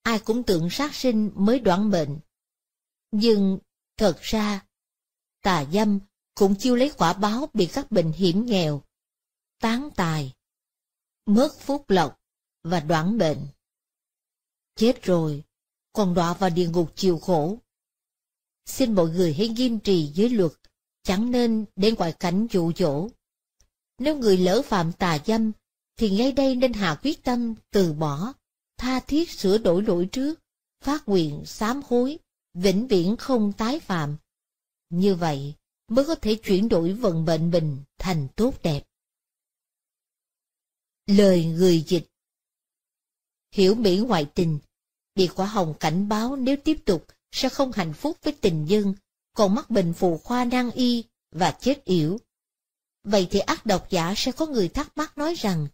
Ai cũng tưởng sát sinh mới đoạn mệnh. Nhưng, thật ra, tà dâm cũng chiêu lấy quả báo bị các bệnh hiểm nghèo, tán tài, mất phúc lộc và đoạn bệnh. Chết rồi, còn đọa vào địa ngục chịu khổ. Xin mọi người hãy nghiêm trì giới luật, chẳng nên đến ngoại cảnh dụ dỗ. Nếu người lỡ phạm tà dâm, thì ngay đây nên hạ quyết tâm từ bỏ, tha thiết sửa đổi lỗi trước, phát nguyện sám hối, vĩnh viễn không tái phạm. Như vậy mới có thể chuyển đổi vận mệnh mình thành tốt đẹp. Lời người dịch Hiểu Mỹ ngoại tình, bị quả hồng cảnh báo nếu tiếp tục sẽ không hạnh phúc với tình dân, còn mắc bệnh phụ khoa nan y và chết yểu. Vậy thì ác độc giả sẽ có người thắc mắc nói rằng,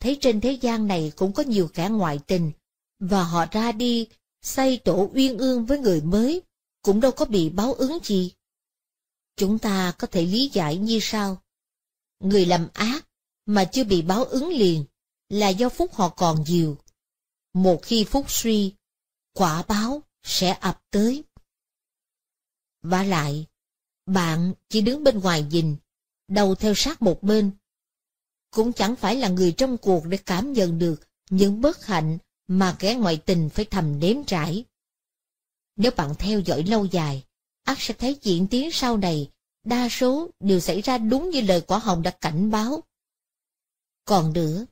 thấy trên thế gian này cũng có nhiều kẻ ngoại tình, và họ ra đi, xây tổ uyên ương với người mới, cũng đâu có bị báo ứng gì. Chúng ta có thể lý giải như sau. Người làm ác mà chưa bị báo ứng liền là do phúc họ còn nhiều. Một khi phúc suy, quả báo sẽ ập tới. Và lại, bạn chỉ đứng bên ngoài nhìn, đầu theo sát một bên. Cũng chẳng phải là người trong cuộc để cảm nhận được những bất hạnh mà kẻ ngoại tình phải thầm nếm trải. Nếu bạn theo dõi lâu dài, ắt sẽ thấy diễn tiến sau này, đa số đều xảy ra đúng như lời quả hồng đã cảnh báo. Còn nữa,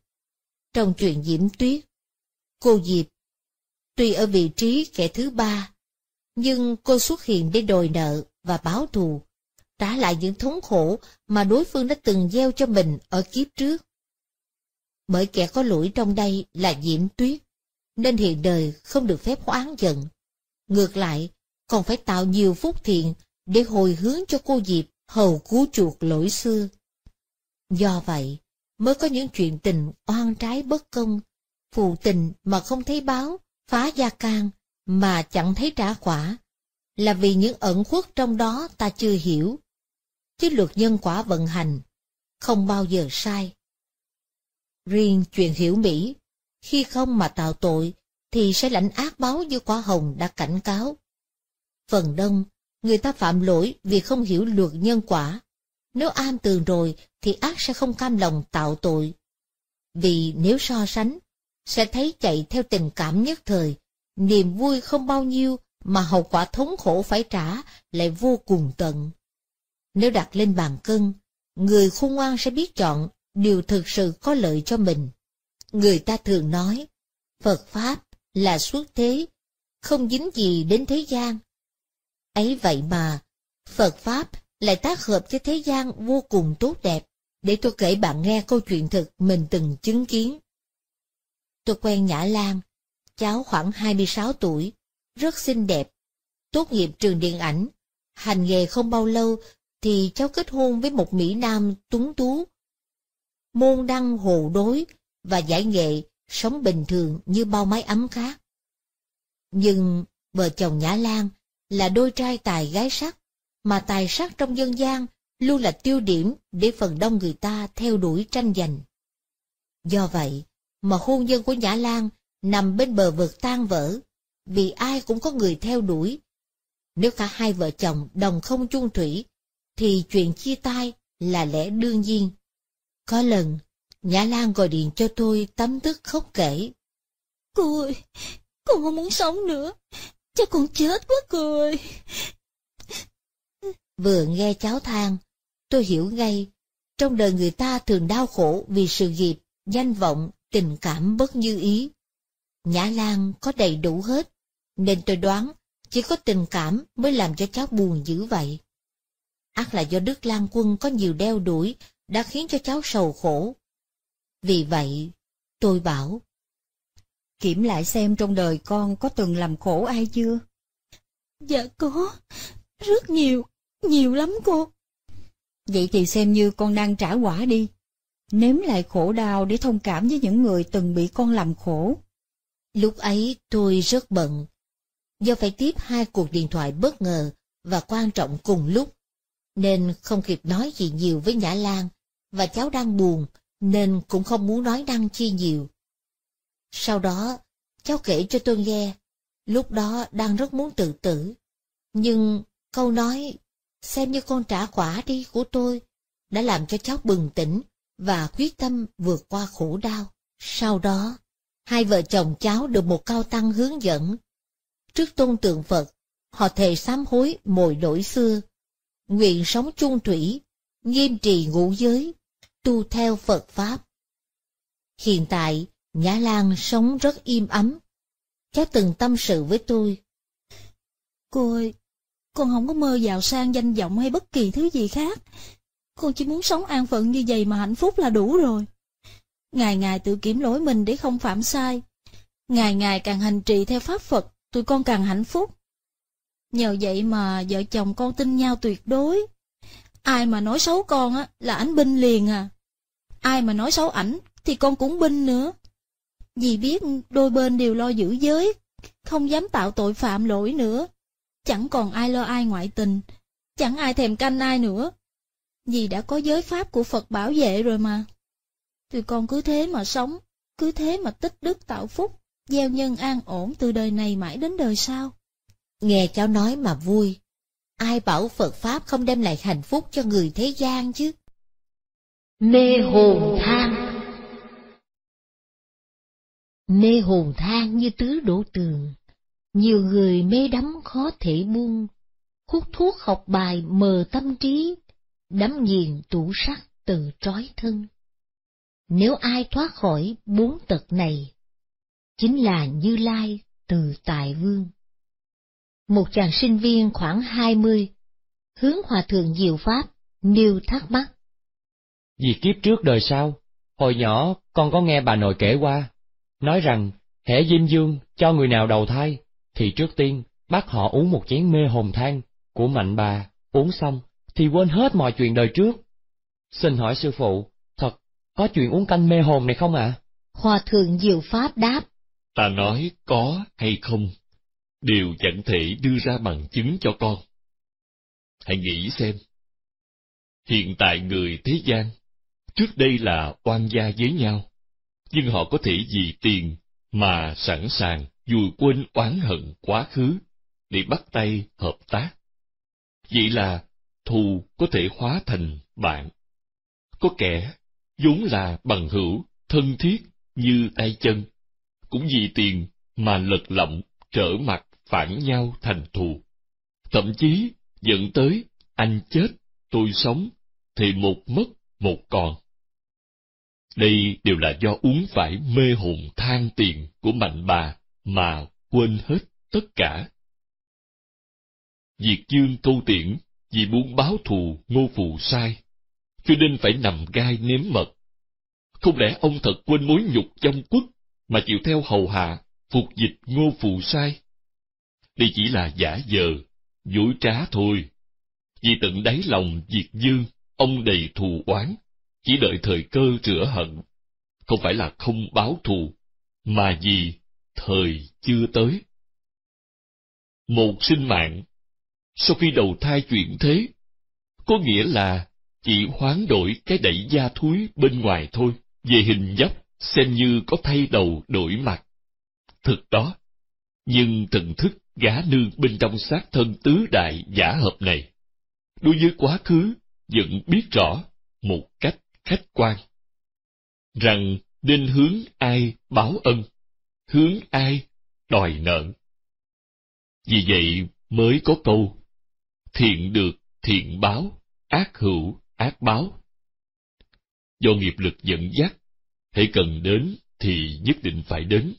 trong chuyện Diễm Tuyết, cô Diệp, tuy ở vị trí kẻ thứ ba, nhưng cô xuất hiện để đòi nợ và báo thù, trả lại những thống khổ mà đối phương đã từng gieo cho mình ở kiếp trước. Bởi kẻ có lỗi trong đây là Diễm Tuyết, nên hiện đời không được phép oán giận. Ngược lại, còn phải tạo nhiều phúc thiện để hồi hướng cho cô Diệp hầu cứu chuộc lỗi xưa. Do vậy, mới có những chuyện tình oan trái bất công, phụ tình mà không thấy báo, phá gia can mà chẳng thấy trả quả, là vì những ẩn khuất trong đó ta chưa hiểu. Chứ luật nhân quả vận hành, không bao giờ sai. Riêng chuyện hiểu Mỹ, khi không mà tạo tội, thì sẽ lãnh ác báo như quả hồng đã cảnh cáo. Phần đông, người ta phạm lỗi vì không hiểu luật nhân quả. Nếu am tường rồi thì ác sẽ không cam lòng tạo tội. Vì nếu so sánh, sẽ thấy chạy theo tình cảm nhất thời, niềm vui không bao nhiêu mà hậu quả thống khổ phải trả lại vô cùng tận. Nếu đặt lên bàn cân, người khôn ngoan sẽ biết chọn điều thực sự có lợi cho mình. Người ta thường nói, Phật Pháp là suốt thế, không dính gì đến thế gian. Ấy vậy mà, Phật Pháp lại tác hợp với thế gian vô cùng tốt đẹp, để tôi kể bạn nghe câu chuyện thực mình từng chứng kiến. Tôi quen Nhã Lan, cháu khoảng 26 tuổi, rất xinh đẹp, tốt nghiệp trường điện ảnh, hành nghề không bao lâu thì cháu kết hôn với một Mỹ Nam tuấn tú. Môn đăng hồ đối và giải nghệ sống bình thường như bao mái ấm khác. Nhưng vợ chồng Nhã Lan là đôi trai tài gái sắc, mà tài sắc trong dân gian luôn là tiêu điểm để phần đông người ta theo đuổi tranh giành. Do vậy mà hôn nhân của Nhã Lan nằm bên bờ vực tan vỡ, vì ai cũng có người theo đuổi. Nếu cả hai vợ chồng đồng không chung thủy, thì chuyện chia tay là lẽ đương nhiên. Có lần, Nhã Lan gọi điện cho tôi tấm tức khóc kể.
Cô ơi, con không muốn sống nữa, chắc con chết quá cô ơi.
Vừa nghe cháu than, tôi hiểu ngay, trong đời người ta thường đau khổ vì sự nghiệp, danh vọng, tình cảm bất như ý. Nhã Lan có đầy đủ hết, nên tôi đoán chỉ có tình cảm mới làm cho cháu buồn dữ vậy. ắt là do Đức Lan Quân có nhiều đeo đuổi đã khiến cho cháu sầu khổ. Vì vậy, tôi bảo,
Kiểm lại xem trong đời con có từng làm khổ ai chưa?
Dạ có, rất nhiều, nhiều lắm cô.
Vậy thì xem như con đang trả quả đi. Nếm lại khổ đau để thông cảm với những người từng bị con làm khổ.
Lúc ấy tôi rất bận, do phải tiếp hai cuộc điện thoại bất ngờ và quan trọng cùng lúc, nên không kịp nói gì nhiều với Nhã Lan, và cháu đang buồn nên cũng không muốn nói năng chi nhiều. Sau đó, cháu kể cho tôi nghe, lúc đó đang rất muốn tự tử, nhưng câu nói xem như con trả quả đi của tôi đã làm cho cháu bừng tỉnh và quyết tâm vượt qua khổ đau. Sau đó, hai vợ chồng cháu được một cao tăng hướng dẫn. Trước tôn tượng Phật, họ thề sám hối mồi lỗi xưa, nguyện sống chung thủy, nghiêm trì ngũ giới, tu theo Phật Pháp. Hiện tại, Nhã Lan sống rất im ấm. Cháu từng tâm sự với tôi.
Cô ơi, con không có mơ giàu sang danh vọng hay bất kỳ thứ gì khác. Con chỉ muốn sống an phận như vậy mà hạnh phúc là đủ rồi. Ngày ngày tự kiểm lỗi mình để không phạm sai. Ngày ngày càng hành trì theo pháp Phật, tụi con càng hạnh phúc. Nhờ vậy mà vợ chồng con tin nhau tuyệt đối. Ai mà nói xấu con á là ảnh binh liền à. Ai mà nói xấu ảnh thì con cũng binh nữa. Vì biết đôi bên đều lo giữ giới, không dám tạo tội phạm lỗi nữa. Chẳng còn ai lo ai ngoại tình, chẳng ai thèm canh ai nữa. Vì đã có giới pháp của Phật bảo vệ rồi mà. Tụi con cứ thế mà sống, cứ thế mà tích đức tạo phúc, gieo nhân an ổn từ đời này mãi đến đời sau.
Nghe cháu nói mà vui. Ai bảo Phật Pháp không đem lại hạnh phúc cho người thế gian chứ? Mê hồn than Mê hồn than như tứ đổ tường, nhiều người mê đắm khó thể buông, hút thuốc học bài mờ tâm trí, đắm nghiền tủ sắt từ trói thân. Nếu ai thoát khỏi bốn tật này, chính là Như Lai từ tài Vương. Một chàng sinh viên khoảng hai mươi, hướng hòa thượng diệu pháp, nêu thắc mắc.
Vì kiếp trước đời sau, hồi nhỏ con có nghe bà nội kể qua, nói rằng hễ Diêm Dương cho người nào đầu thai, thì trước tiên bắt họ uống một chén mê hồn than của mạnh bà, uống xong thì quên hết mọi chuyện đời trước. Xin hỏi sư phụ, có chuyện uống canh mê hồn này không ạ? À?
Hòa thượng Diệu Pháp đáp.
Ta nói có hay không, đều chẳng thể đưa ra bằng chứng cho con. Hãy nghĩ xem. Hiện tại người thế gian, trước đây là oan gia với nhau, nhưng họ có thể vì tiền mà sẵn sàng vùi quên oán hận quá khứ để bắt tay hợp tác. Vậy là thù có thể hóa thành bạn. Có kẻ vốn là bằng hữu, thân thiết như tay chân, cũng vì tiền mà lật lọng trở mặt phản nhau thành thù. Thậm chí dẫn tới anh chết, tôi sống, thì một mất, một còn. Đây đều là do uống phải mê hồn than tiền của mạnh bà mà quên hết tất cả. Diệt dương câu tiễn vì muốn báo thù ngô phù sai, cho nên phải nằm gai nếm mật. Không lẽ ông thật quên mối nhục trong quốc mà chịu theo hầu hạ, phục dịch ngô phù sai? Đây chỉ là giả dờ, dối trá thôi. Vì tận đáy lòng diệt dương, ông đầy thù oán, chỉ đợi thời cơ rửa hận. Không phải là không báo thù, mà vì thời chưa tới. Một sinh mạng, sau khi đầu thai chuyển thế, có nghĩa là chỉ hoán đổi cái đẩy da thúi bên ngoài thôi, về hình dấp xem như có thay đầu đổi mặt. Thực đó, nhưng thần thức gã nương bên trong xác thân tứ đại giả hợp này, đối với quá khứ vẫn biết rõ một cách khách quan, rằng nên hướng ai báo ân, hướng ai đòi nợ. Vì vậy mới có câu, thiện được thiện báo, ác hữu ác báo. Do nghiệp lực dẫn dắt, hãy cần đến thì nhất định phải đến,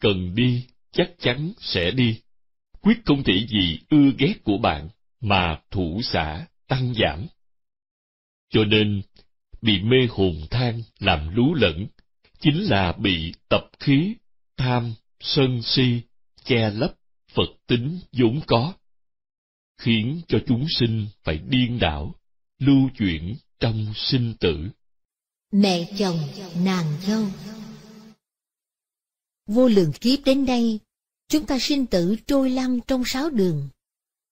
cần đi chắc chắn sẽ đi. Quyết không thể vì ưa ghét của bạn mà thủ xả tăng giảm. Cho nên, bị mê hồn than làm lú lẫn, chính là bị tập khí, tham, sân si, che lấp Phật tính vốn có, khiến cho chúng sinh phải điên đảo, lưu chuyển trong sinh tử.
Mẹ chồng, nàng dâu Vô lượng kiếp đến đây, chúng ta sinh tử trôi lăn trong sáu đường.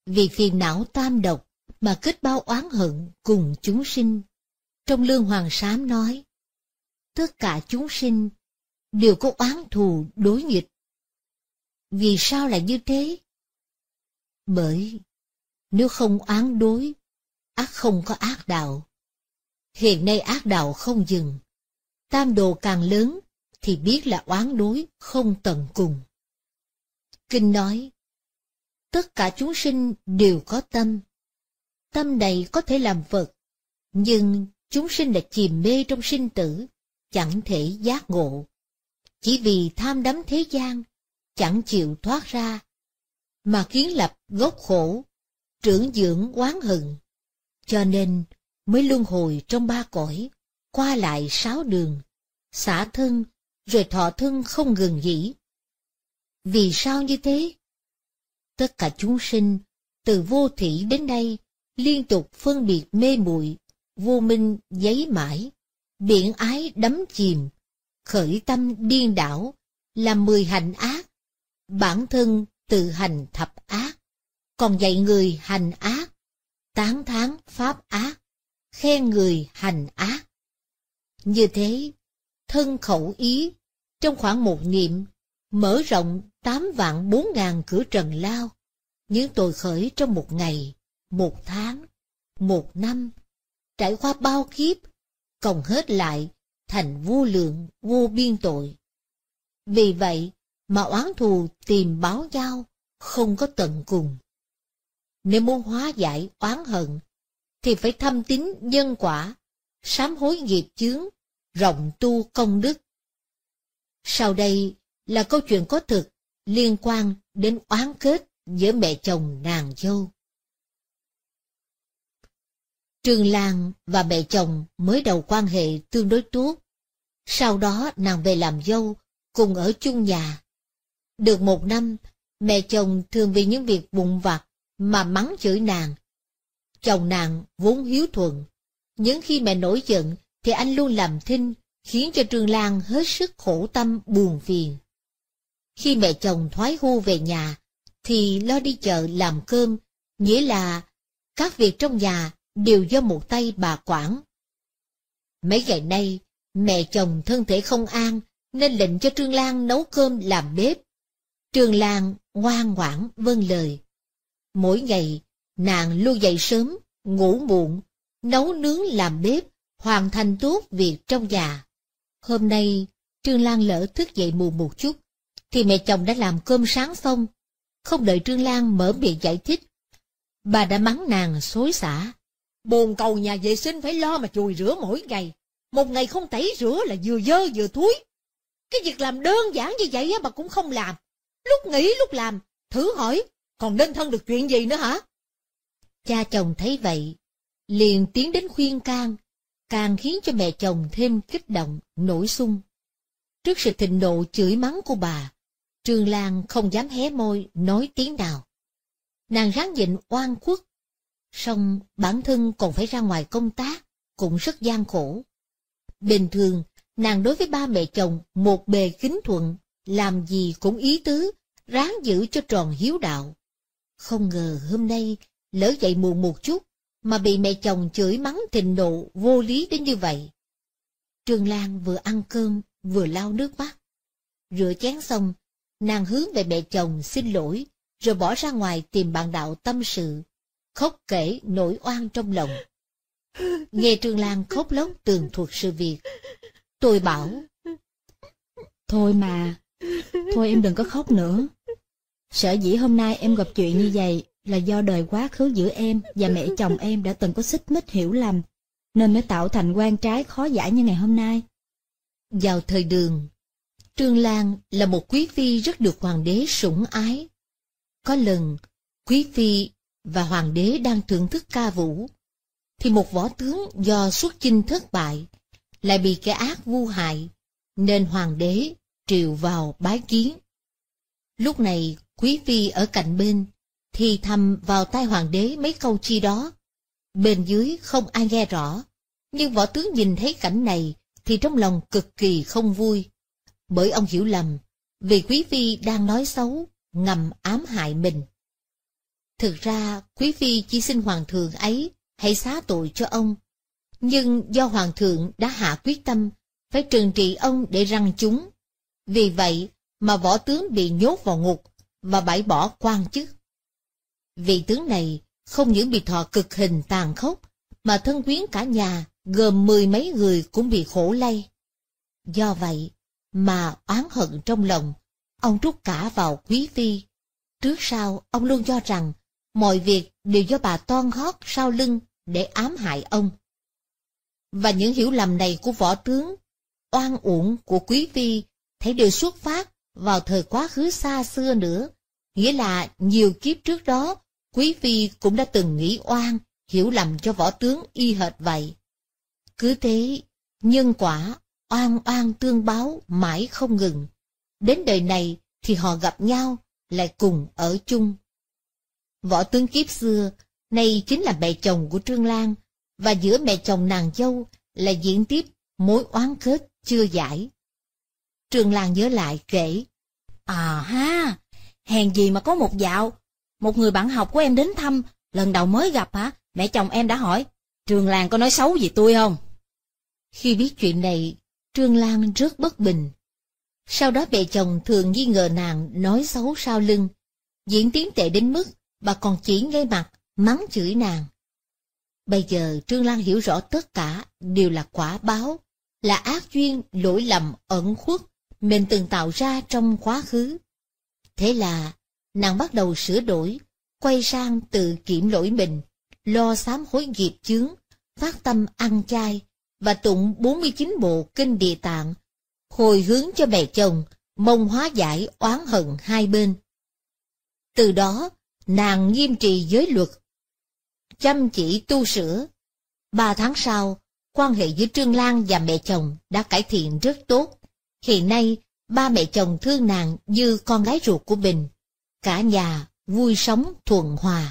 Vì phiền não tam độc mà kết bao oán hận cùng chúng sinh. Trong Lương Hoàng Sám nói, tất cả chúng sinh đều có oán thù đối nghịch. Vì sao lại như thế? Bởi nếu không oán đối, ác không có ác đạo. Hiện nay ác đạo không dừng. Tam đồ càng lớn thì biết là oán đối không tận cùng. Kinh nói, tất cả chúng sinh đều có tâm. Tâm này có thể làm vật, nhưng chúng sinh đã chìm mê trong sinh tử, chẳng thể giác ngộ. Chỉ vì tham đắm thế gian, chẳng chịu thoát ra, mà kiến lập gốc khổ, trưởng dưỡng quán hận. Cho nên mới luân hồi trong ba cõi, qua lại sáu đường, xả thân, rồi thọ thân không ngừng nghỉ. Vì sao như thế? Tất cả chúng sinh, từ vô thủy đến đây, liên tục phân biệt mê muội vô minh giấy mãi, biển ái đắm chìm, khởi tâm điên đảo, làm mười hành ác, bản thân tự hành thập còn dạy người hành ác, tán thán pháp ác, khen người hành ác. Như thế, thân khẩu ý, trong khoảng một niệm, mở rộng tám vạn bốn ngàn cửa trần lao, những tội khởi trong một ngày, một tháng, một năm, trải qua bao kiếp, cộng hết lại thành vô lượng, vô biên tội. Vì vậy mà oán thù tìm báo giao không có tận cùng. Nếu muốn hóa giải oán hận, thì phải thâm tín nhân quả, sám hối nghiệp chướng, rộng tu công đức. Sau đây là câu chuyện có thực liên quan đến oán kết giữa mẹ chồng nàng dâu. Trương Lan và mẹ chồng mới đầu quan hệ tương đối tốt. Sau đó nàng về làm dâu, cùng ở chung nhà. Được một năm, mẹ chồng thường vì những việc bụng vặt mà mắng chửi nàng. Chồng nàng vốn hiếu thuận, những khi mẹ nổi giận thì anh luôn làm thinh, khiến cho Trương Lan hết sức khổ tâm buồn phiền. Khi mẹ chồng thoái hô về nhà, thì lo đi chợ làm cơm, nghĩa là các việc trong nhà đều do một tay bà quản. Mấy ngày nay, mẹ chồng thân thể không an, nên lệnh cho Trương Lan nấu cơm làm bếp. Trương Lan ngoan ngoãn vâng lời. Mỗi ngày, nàng luôn dậy sớm, ngủ muộn, nấu nướng làm bếp, hoàn thành tốt việc trong nhà. Hôm nay, Trương Lan lỡ thức dậy muộn một chút, thì mẹ chồng đã làm cơm sáng xong. Không đợi Trương Lan mở miệng giải thích, bà đã mắng nàng xối xả. Bồn cầu nhà vệ sinh phải lo mà chùi rửa mỗi ngày. Một ngày không tẩy rửa là vừa dơ vừa thúi. Cái việc làm đơn giản như vậy mà cũng không làm. Lúc nghỉ lúc làm, thử hỏi, còn nên thân được chuyện gì nữa hả? Cha chồng thấy vậy, liền tiến đến khuyên can, càng khiến cho mẹ chồng thêm kích động, nổi sung. Trước sự thịnh nộ chửi mắng của bà, Trương Lan không dám hé môi nói tiếng nào. Nàng ráng nhịn oan khuất, song bản thân còn phải ra ngoài công tác, cũng rất gian khổ. Bình thường, nàng đối với ba mẹ chồng một bề kính thuận, làm gì cũng ý tứ, ráng giữ cho tròn hiếu đạo. Không ngờ hôm nay, lỡ dậy muộn một chút, mà bị mẹ chồng chửi mắng thịnh nộ vô lý đến như vậy. Trương Lan vừa ăn cơm, vừa lau nước mắt. Rửa chén xong, nàng hướng về mẹ chồng xin lỗi, rồi bỏ ra ngoài tìm bạn đạo tâm sự, khóc kể nỗi oan trong lòng. Nghe Trương Lan khóc lóc tường thuật sự việc. Tôi bảo,
Thôi mà, thôi em đừng có khóc nữa. Sở dĩ hôm nay em gặp chuyện như vậy là do đời quá khứ giữa em và mẹ chồng em đã từng có xích mích hiểu lầm, nên mới tạo thành quan trái khó giải như ngày hôm nay.
Vào thời đường, Trương Lan là một quý phi rất được hoàng đế sủng ái. Có lần, quý phi và hoàng đế đang thưởng thức ca vũ, thì một võ tướng do xuất chinh thất bại, lại bị kẻ ác vu hại, nên hoàng đế triệu vào bái kiến. Lúc này, quý phi ở cạnh bên, thì thầm vào tai hoàng đế mấy câu chi đó. Bên dưới không ai nghe rõ, nhưng võ tướng nhìn thấy cảnh này thì trong lòng cực kỳ không vui. Bởi ông hiểu lầm, vì quý phi đang nói xấu, ngầm ám hại mình. Thực ra, quý phi chỉ xin hoàng thượng ấy hãy xá tội cho ông. Nhưng do hoàng thượng đã hạ quyết tâm, phải trừng trị ông để răng chúng. Vì vậy mà võ tướng bị nhốt vào ngục và bãi bỏ quan chức. Vị tướng này không những bị thọ cực hình tàn khốc, mà thân quyến cả nhà gồm mười mấy người cũng bị khổ lây. Do vậy mà oán hận trong lòng, ông trút cả vào quý phi. Trước sau, ông luôn cho rằng mọi việc đều do bà toan hót sau lưng để ám hại ông. Và những hiểu lầm này của võ tướng, oan uổng của quý phi, thấy đều xuất phát vào thời quá khứ xa xưa nữa, nghĩa là nhiều kiếp trước đó, quý phi cũng đã từng nghĩ oan, hiểu lầm cho võ tướng y hệt vậy. Cứ thế, nhân quả, oan oan tương báo mãi không ngừng. Đến đời này thì họ gặp nhau, lại cùng ở chung. Võ tướng kiếp xưa, nay chính là mẹ chồng của Trương Lan, và giữa mẹ chồng nàng dâu là diễn tiếp mối oán kết chưa giải. Trương Lan nhớ lại kể,
À ha, hèn gì mà có một dạo, một người bạn học của em đến thăm, lần đầu mới gặp hả, mẹ chồng em đã hỏi, Trương Lan có nói xấu gì tôi không?
Khi biết chuyện này, Trương Lan rất bất bình. Sau đó mẹ chồng thường nghi ngờ nàng nói xấu sau lưng, diễn tiến tệ đến mức bà còn chỉ ngay mặt, mắng chửi nàng. Bây giờ Trương Lan hiểu rõ tất cả đều là quả báo, là ác duyên, lỗi lầm, ẩn khuất mình từng tạo ra trong quá khứ. Thế là, nàng bắt đầu sửa đổi, quay sang tự kiểm lỗi mình, lo sám hối nghiệp chướng, phát tâm ăn chay, và tụng 49 bộ kinh địa tạng, hồi hướng cho mẹ chồng, mong hóa giải oán hận hai bên. Từ đó, nàng nghiêm trì giới luật, chăm chỉ tu sửa. Ba tháng sau, quan hệ giữa Trương Lan và mẹ chồng đã cải thiện rất tốt. Hiện nay, ba mẹ chồng thương nàng như con gái ruột của mình. Cả nhà vui sống thuận hòa.